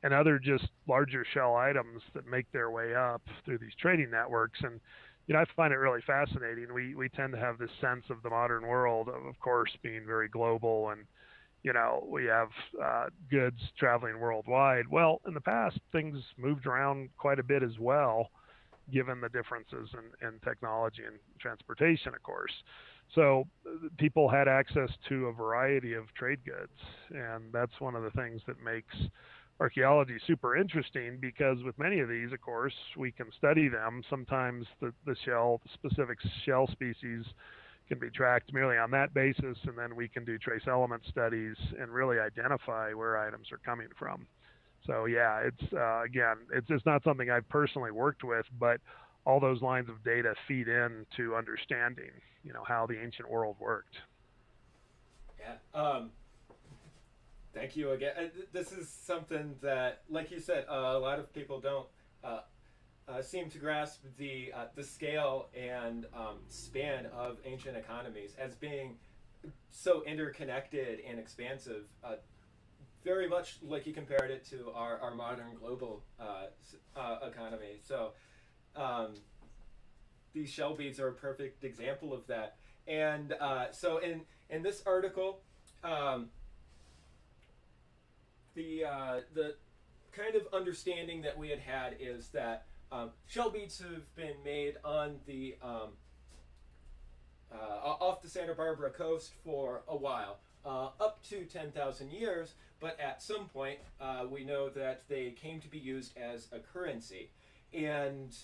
and other just larger shell items that make their way up through these trading networks. And you know, I find it really fascinating. We we tend to have this sense of the modern world, of, of course, being very global and you know, we have uh, goods traveling worldwide. Well, in the past, things moved around quite a bit as well, given the differences in, in technology and transportation, of course. So people had access to a variety of trade goods, and that's one of the things that makes archaeology super interesting because with many of these, of course, we can study them. Sometimes the, the shell, specific shell species, can be tracked merely on that basis, and then we can do trace element studies and really identify where items are coming from. So yeah, it's uh, again, it's just not something I've personally worked with, but all those lines of data feed into understanding, you know, how the ancient world worked. Yeah. Um, thank you again. Uh, this is something that, like you said, uh, a lot of people don't uh, uh seem to grasp the uh, the scale and um, span of ancient economies as being so interconnected and expansive. Uh, very much like you compared it to our, our modern global economy. So um, these shell beads are a perfect example of that. And uh, so in in this article, um, the uh, the kind of understanding that we had had is that um, shell beads have been made on the um, uh, off the Santa Barbara coast for a while, uh, up to 10,000 years. But at some point, uh, we know that they came to be used as a currency, and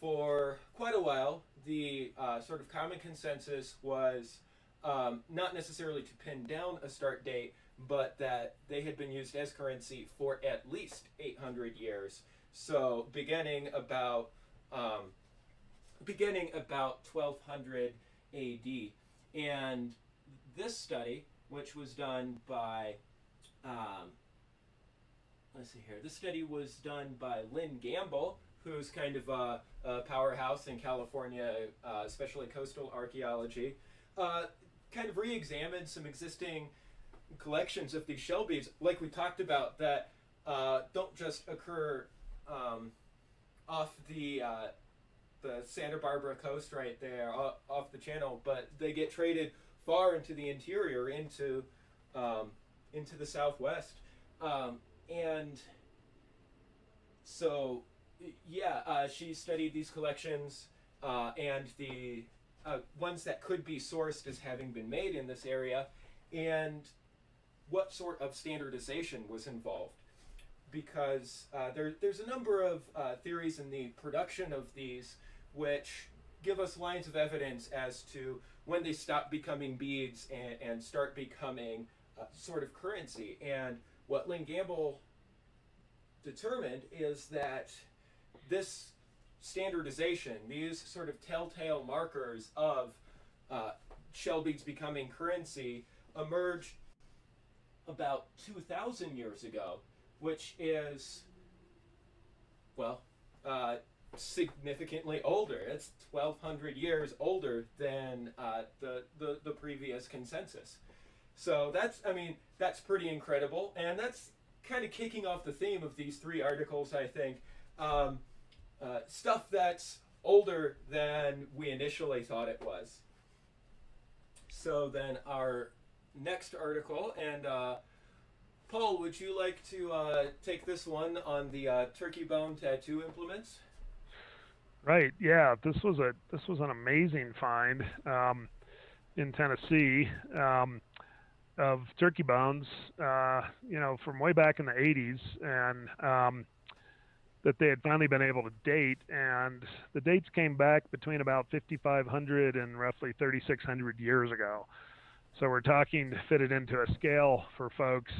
for quite a while, the uh, sort of common consensus was um, not necessarily to pin down a start date, but that they had been used as currency for at least 800 years. So beginning about um, beginning about 1200 AD, and this study, which was done by um, let's see here, this study was done by Lynn Gamble who's kind of a, a powerhouse in California, uh, especially coastal archaeology, uh, kind of re-examined some existing collections of these shell beads, like we talked about, that uh, don't just occur um, off the uh, the Santa Barbara coast right there, off the channel, but they get traded far into the interior, into um, into the southwest, um, and so yeah, uh, she studied these collections uh, and the uh, ones that could be sourced as having been made in this area, and what sort of standardization was involved. Because uh, there, there's a number of uh, theories in the production of these which give us lines of evidence as to when they stop becoming beads and, and start becoming uh, sort of currency. And what Lynn Gamble determined is that this standardization, these sort of telltale markers of uh, shell beads becoming currency, emerged about 2,000 years ago, which is, well, uh, significantly older. It's 1,200 years older than uh, the, the, the previous consensus. So that's, I mean, that's pretty incredible. And that's kind of kicking off the theme of these three articles, I think. Um, uh, stuff that's older than we initially thought it was. So then our next article, and uh, Paul, would you like to uh, take this one on the uh, turkey bone tattoo implements? Right. Yeah. This was a this was an amazing find um, in Tennessee um, of turkey bones. Uh, you know, from way back in the 80s, and um, that they had finally been able to date. And the dates came back between about 5,500 and roughly 3,600 years ago. So we're talking to fit it into a scale for folks,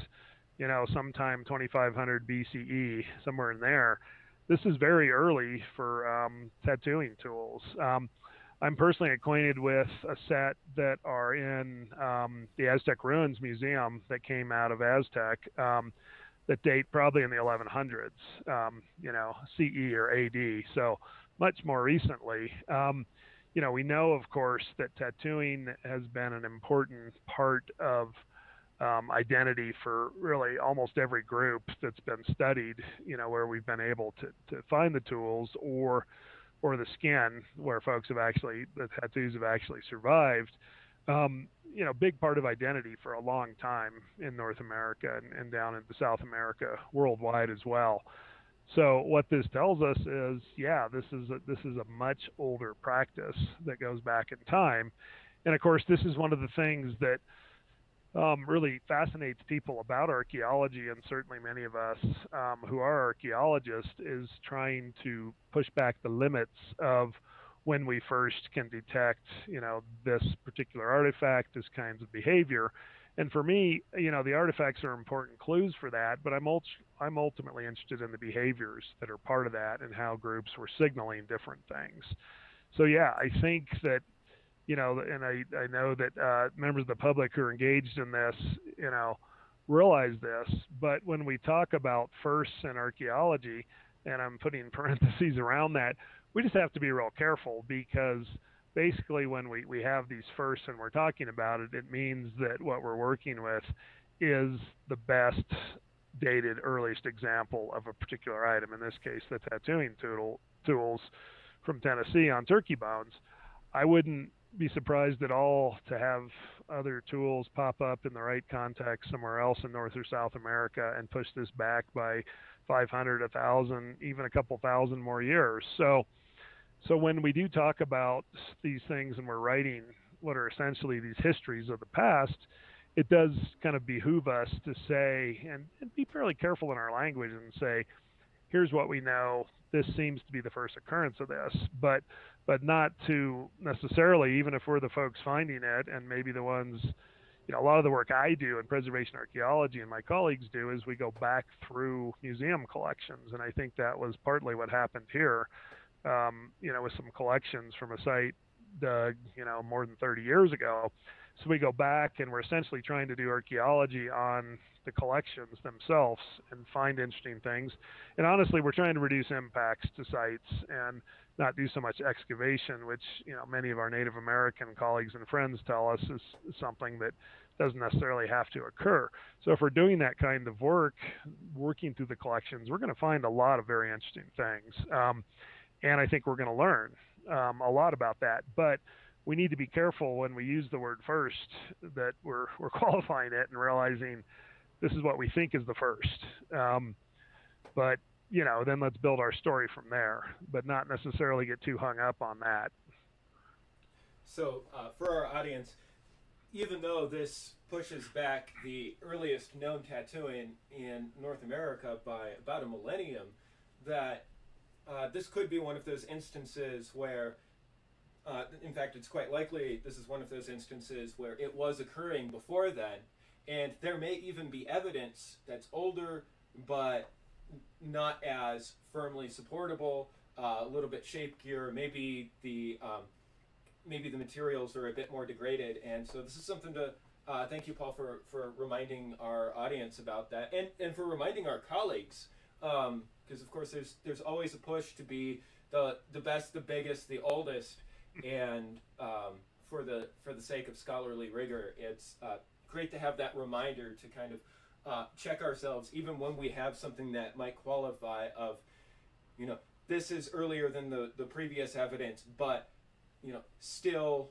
you know, sometime 2500 BCE, somewhere in there. This is very early for um, tattooing tools. Um, I'm personally acquainted with a set that are in um, the Aztec Ruins Museum that came out of Aztec um, that date probably in the 1100s, um, you know, CE or AD. So much more recently. Um, you know, we know, of course, that tattooing has been an important part of um, identity for really almost every group that's been studied. You know, where we've been able to, to find the tools or or the skin where folks have actually the tattoos have actually survived. Um, you know, big part of identity for a long time in North America and, and down in South America, worldwide as well. So what this tells us is, yeah, this is a, this is a much older practice that goes back in time, and of course, this is one of the things that um, really fascinates people about archaeology, and certainly many of us um, who are archaeologists is trying to push back the limits of when we first can detect, you know, this particular artifact, this kinds of behavior, and for me, you know, the artifacts are important clues for that, but I'm ult- I'm ultimately interested in the behaviors that are part of that and how groups were signaling different things. So yeah, I think that you know, and I I know that uh, members of the public who are engaged in this, you know, realize this. But when we talk about firsts in archaeology, and I'm putting parentheses around that, we just have to be real careful because basically when we, we have these firsts and we're talking about it, it means that what we're working with is the best dated earliest example of a particular item. In this case, the tattooing tool, tools from Tennessee on turkey bones. I wouldn't be surprised at all to have other tools pop up in the right context somewhere else in North or South America and push this back by 500, 1,000, even a couple thousand more years. So so when we do talk about these things and we're writing what are essentially these histories of the past, it does kind of behoove us to say and, and be fairly careful in our language and say, here's what we know. This seems to be the first occurrence of this, but but not to necessarily, even if we're the folks finding it and maybe the ones you know, a lot of the work I do in preservation archaeology and my colleagues do is we go back through museum collections, and I think that was partly what happened here um, you know, with some collections from a site dug, you know, more than 30 years ago. So we go back and we're essentially trying to do archaeology on the collections themselves and find interesting things. And honestly, we're trying to reduce impacts to sites and not do so much excavation, which you know many of our Native American colleagues and friends tell us is, something that doesn't necessarily have to occur. So if we're doing that kind of work, working through the collections, we're going to find a lot of very interesting things. Um, and I think we're going to learn um, a lot about that. But we need to be careful when we use the word first that we're we're qualifying it and realizing this is what we think is the first. Um, but you know, then let's build our story from there, but not necessarily get too hung up on that. So, uh, for our audience, even though this pushes back the earliest known tattooing in North America by about a millennium, that uh, this could be one of those instances where, uh, in fact, it's quite likely this is one of those instances where it was occurring before then, and there may even be evidence that's older but not as firmly supportable, uh, a little bit shakier. Maybe the um, maybe the materials are a bit more degraded, and so this is something to Uh, thank you, Paul, for, for reminding our audience about that, and, and for reminding our colleagues, because um, of course there's there's always a push to be the the best, the biggest, the oldest, and um, for the for the sake of scholarly rigor, it's uh, great to have that reminder to kind of uh, check ourselves, even when we have something that might qualify of, you know, this is earlier than the the previous evidence, but you know, still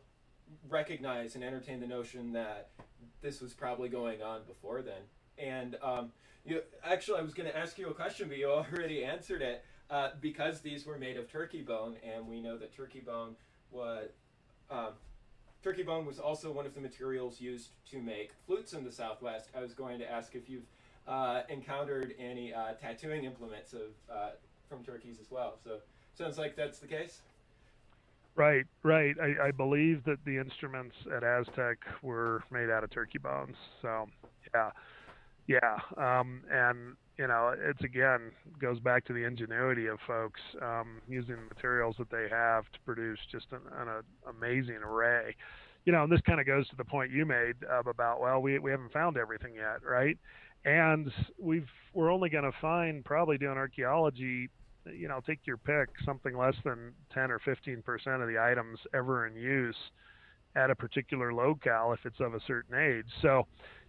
recognize and entertain the notion that this was probably going on before then. And um, you actually, I was going to ask you a question, but you already answered it. Uh, because these were made of turkey bone, and we know that turkey bone was um, turkey bone was also one of the materials used to make flutes in the Southwest. I was going to ask if you've uh, encountered any uh, tattooing implements of uh, from turkeys as well. So sounds like that's the case. Right, right. I, I believe that the instruments at Aztec were made out of turkey bones. So, yeah, yeah. Um, and you know, it's again goes back to the ingenuity of folks um, using the materials that they have to produce just an, an amazing array. You know, and this kind of goes to the point you made uh, about well, we we haven't found everything yet, right? And we've we're only going to find probably doing archaeology you know, take your pick, something less than 10 or 15 percent of the items ever in use at a particular locale if it's of a certain age. So,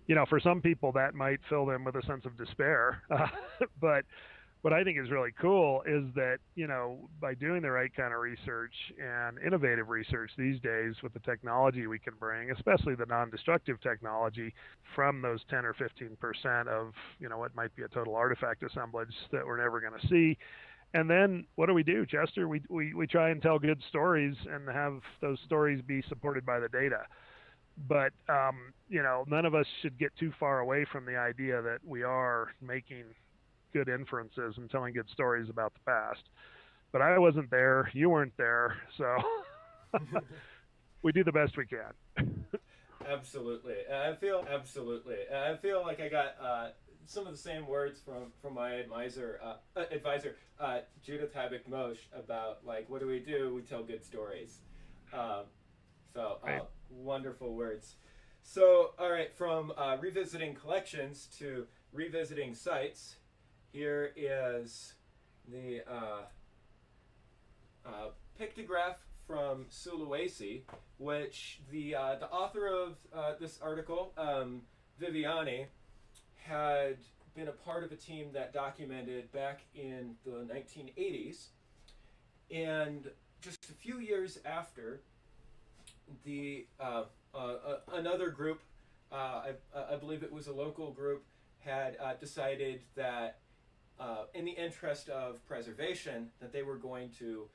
you know, for some people that might fill them with a sense of despair. Uh, but what I think is really cool is that, you know, by doing the right kind of research and innovative research these days with the technology we can bring, especially the non-destructive technology from those 10 or 15% of, you know, what might be a total artifact assemblage that we're never going to see, and then what do we do, Chester? We, we, we try and tell good stories and have those stories be supported by the data. But, um, you know, none of us should get too far away from the idea that we are making good inferences and telling good stories about the past. But I wasn't there. You weren't there. So we do the best we can. absolutely. I feel absolutely. I feel like I got uh, some of the same words from from my advisor uh, uh, advisor uh, Judith Habicht-Mauche about like what do we do? We tell good stories. Um, so uh, right. wonderful words. So all right, from uh, revisiting collections to revisiting sites, here is the uh, pictograph from Sulawesi, which the the author of this article, um, Viviani, had been a part of a team that documented back in the 1980s. And just a few years after, the uh, uh, uh, another group, uh, I, I, believe it was a local group, had uh, decided that uh, in the interest of preservation, that they were going to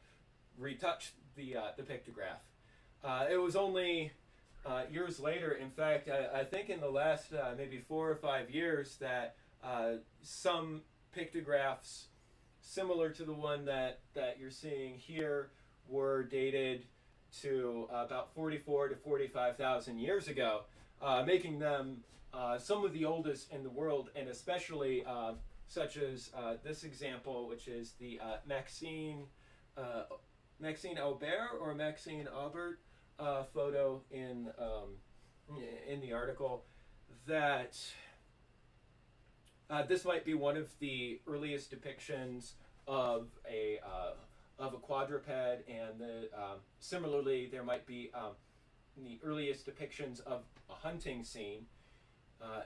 retouch the, the pictograph. it was only uh, years later, in fact, I, I think in the last uh, maybe four or five years, that uh, some pictographs similar to the one that, that you're seeing here were dated to about 44 to 45,000 years ago, uh, making them uh, some of the oldest in the world, and especially uh, such as this example, which is the Maxine, Maxime Aubert or Maxime Aubert uh, photo in um, in the article that uh, this might be one of the earliest depictions of a uh, of a quadruped, and the, um, similarly there might be um, the earliest depictions of a hunting scene uh,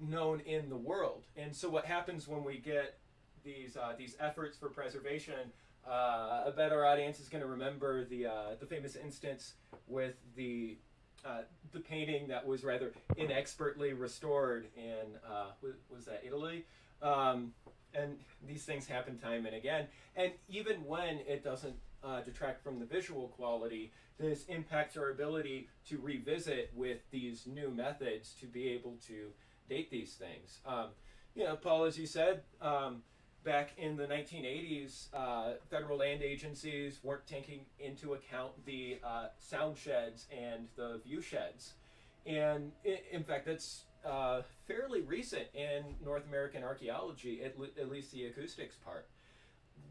known in the world. And so, what happens when we get these uh, these efforts for preservation uh, I bet our audience is going to remember the uh, the famous instance with the uh, the painting that was rather inexpertly restored in uh, was, was, that Italy? Um, and these things happen time and again. And even when it doesn't uh, detract from the visual quality, this impacts our ability to revisit with these new methods to be able to date these things. Um, you know, Paul, as you said. Um, back in the 1980s, uh, federal land agencies weren't taking into account the uh, sound sheds and the view sheds. And in fact, that's uh, fairly recent in North American archaeology, at, at, least the acoustics part.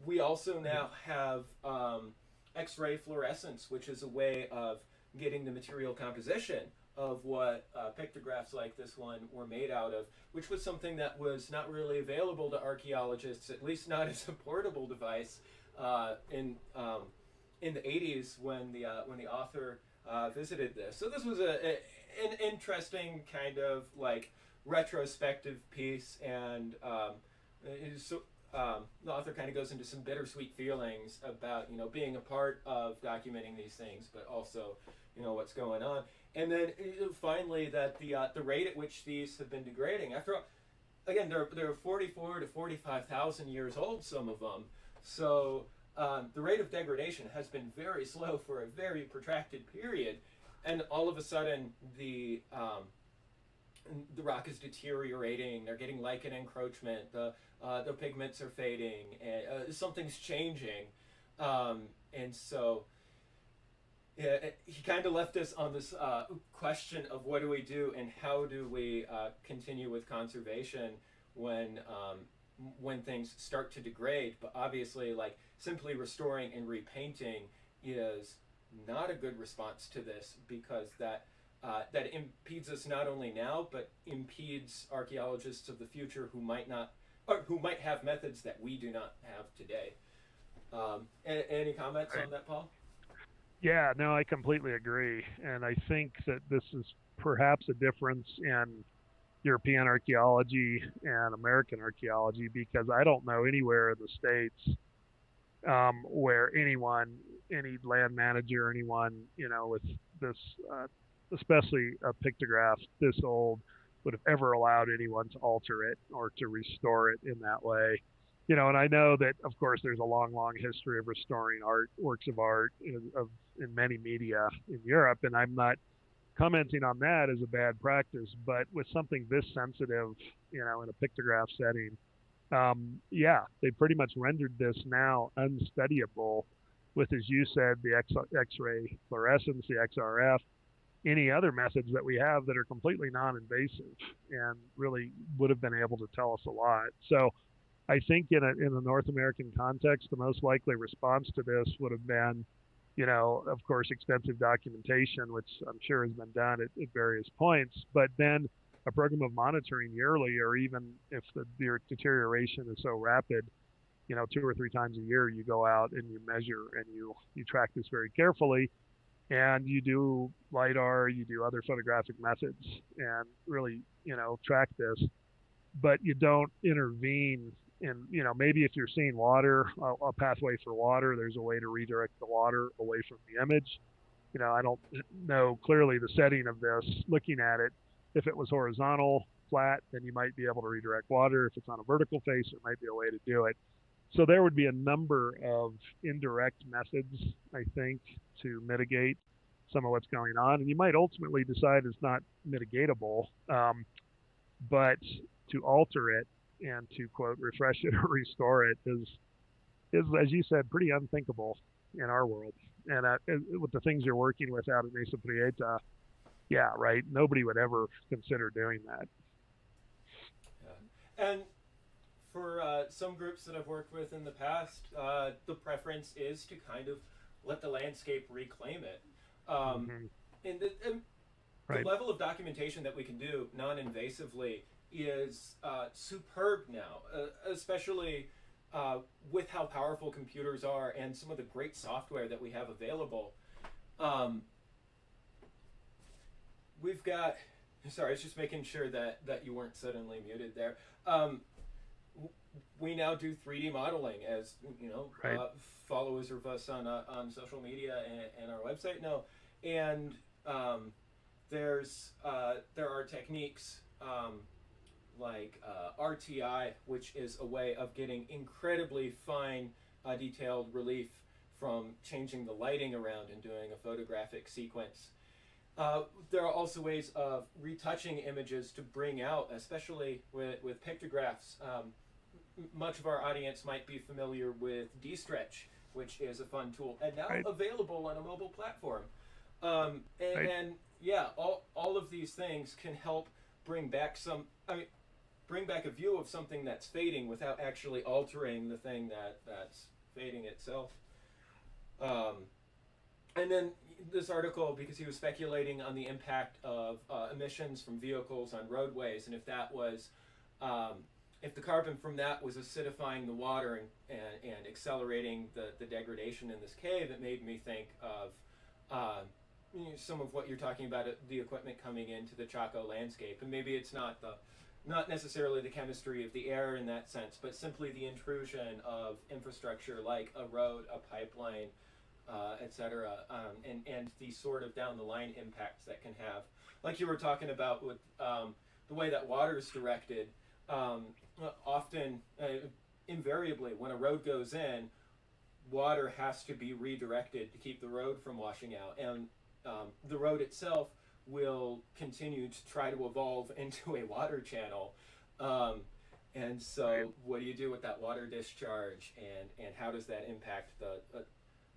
We also now have um, X ray fluorescence, which is a way of getting the material composition of what uh, pictographs like this one were made out of, which was something that was not really available to archaeologists, at least not as a portable device, uh, in um, in the 80s when the uh, when the author uh, visited this. So this was a, a, an interesting kind of like retrospective piece, and um, so, um, the author kind of goes into some bittersweet feelings about you know being a part of documenting these things, but also you know what's going on. And then uh, finally, that the uh, the rate at which these have been degrading. After all, again, they're they're 44 to 45 thousand years old, some of them. So um, the rate of degradation has been very slow for a very protracted period, and all of a sudden the um, the rock is deteriorating. They're getting lichen encroachment. The uh, the pigments are fading. And, uh, something's changing, um, and so yeah, he kind of left us on this uh, question of what do we do and how do we uh, continue with conservation when um, when things start to degrade. But obviously, like simply restoring and repainting is not a good response to this because that uh, that impedes us not only now but impedes archaeologists of the future who might not or who might have methods that we do not have today. Um, any, any, comments on that, Paul? Yeah, no, I completely agree, and I think that this is perhaps a difference in European archaeology and American archaeology because I don't know anywhere in the states um, where anyone, any land manager, anyone, you know, with this, uh, especially a pictograph this old, would have ever allowed anyone to alter it or to restore it in that way. You know, and I know that, of course, there's a long, long history of restoring art, works of art in, of, in many media in Europe, and I'm not commenting on that as a bad practice, but with something this sensitive, you know, in a pictograph setting, um, yeah, they pretty much rendered this now unstudyable with, as you said, the X, X-ray fluorescence, the XRF, any other methods that we have that are completely non-invasive and really would have been able to tell us a lot. So I think in a, in a North American context, the most likely response to this would have been, you know, of course, extensive documentation, which I'm sure has been done at, at various points, but then a program of monitoring yearly, or even if the, the deterioration is so rapid, you know, two or three times a year, you go out and you measure and you you track this very carefully, and you do lidar, you do other photographic methods, and really, you know, track this, but you don't intervene in, you know, maybe if you're seeing water, a, a pathway for water, there's a way to redirect the water away from the image. You know, I don't know clearly the setting of this. Looking at it, if it was horizontal, flat, then you might be able to redirect water. If it's on a vertical face, it might be a way to do it. So there would be a number of indirect methods, I think, to mitigate some of what's going on. And you might ultimately decide it's not mitigatable, um, but to alter it and to quote refresh it or restore it is is as you said pretty unthinkable in our world. And uh, with the things you're working with out at Mesa Prieta, yeah, right. Nobody would ever consider doing that. And for uh, some groups that I've worked with in the past, uh, the preference is to kind of let the landscape reclaim it. Um, mm-hmm. And, the, and right. the, level of documentation that we can do non-invasively is uh, superb now, uh, especially uh, with how powerful computers are and some of the great software that we have available. Um, we've got. Sorry, I was just making sure that that you weren't suddenly muted there. Um, we now do 3D modeling, as you know, right. uh, followers of us on uh, on social media and, and, our website know, and um, there's uh, there are techniques um, like uh, RTI, which is a way of getting incredibly fine, uh, detailed relief from changing the lighting around and doing a photographic sequence. Uh, there are also ways of retouching images to bring out, especially with, with pictographs. Um, much of our audience might be familiar with D-Stretch, which is a fun tool, and now right. available on a mobile platform. Um, and, right. and, yeah, all, all of these things can help bring back some, I mean, bring back a view of something that's fading without actually altering the thing that, that's fading itself. Um, and then this article because he was speculating on the impact of uh, emissions from vehicles on roadways, and if that was, um, if the carbon from that was acidifying the water and, and, and, accelerating the, the degradation in this cave, it made me think of uh, some of what you're talking about, uh, the equipment coming into the Chaco landscape, and maybe it's not the not necessarily the chemistry of the air in that sense, but simply the intrusion of infrastructure like a road, a pipeline, uh, etc., um, and and the sort of down the line impacts that can have, like you were talking about with um, the way that water is directed. Um, often, uh, invariably, when a road goes in, water has to be redirected to keep the road from washing out, and um, the road itself will continue to try to evolve into a water channel. Um, and so, what do you do with that water discharge, and, and how does that impact the, uh,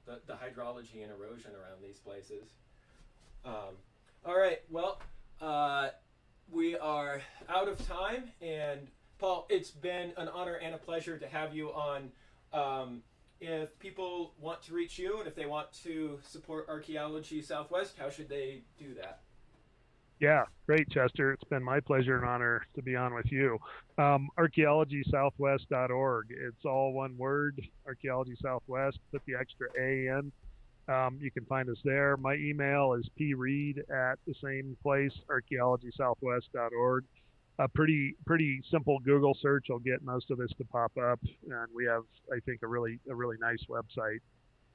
the, the hydrology and erosion around these places? Um, all right, well, uh, we are out of time, and Paul, it's been an honor and a pleasure to have you on. Um, if people want to reach you and if they want to support Archaeology Southwest, how should they do that? Yeah, great, Chester. It's been my pleasure and honor to be on with you. Um, archaeologysouthwest.org. It's all one word, Archaeology Southwest. Put the extra A in. Um, you can find us there. My email is preed at the same place, archaeologysouthwest.org. A pretty pretty simple Google search will get most of this to pop up, and we have, I think, a really a really nice website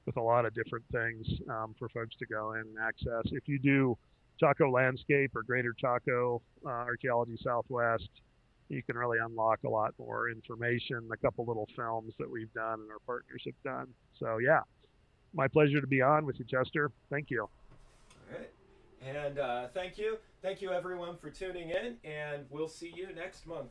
with a lot of different things um, for folks to go in and access. If you do Chaco Landscape or Greater Chaco uh, Archaeology Southwest, you can really unlock a lot more information, a couple little films that we've done and our partners have done. So, yeah, my pleasure to be on with you, Chester. Thank you. All right. And uh, thank you. Thank you, everyone, for tuning in, and we'll see you next month.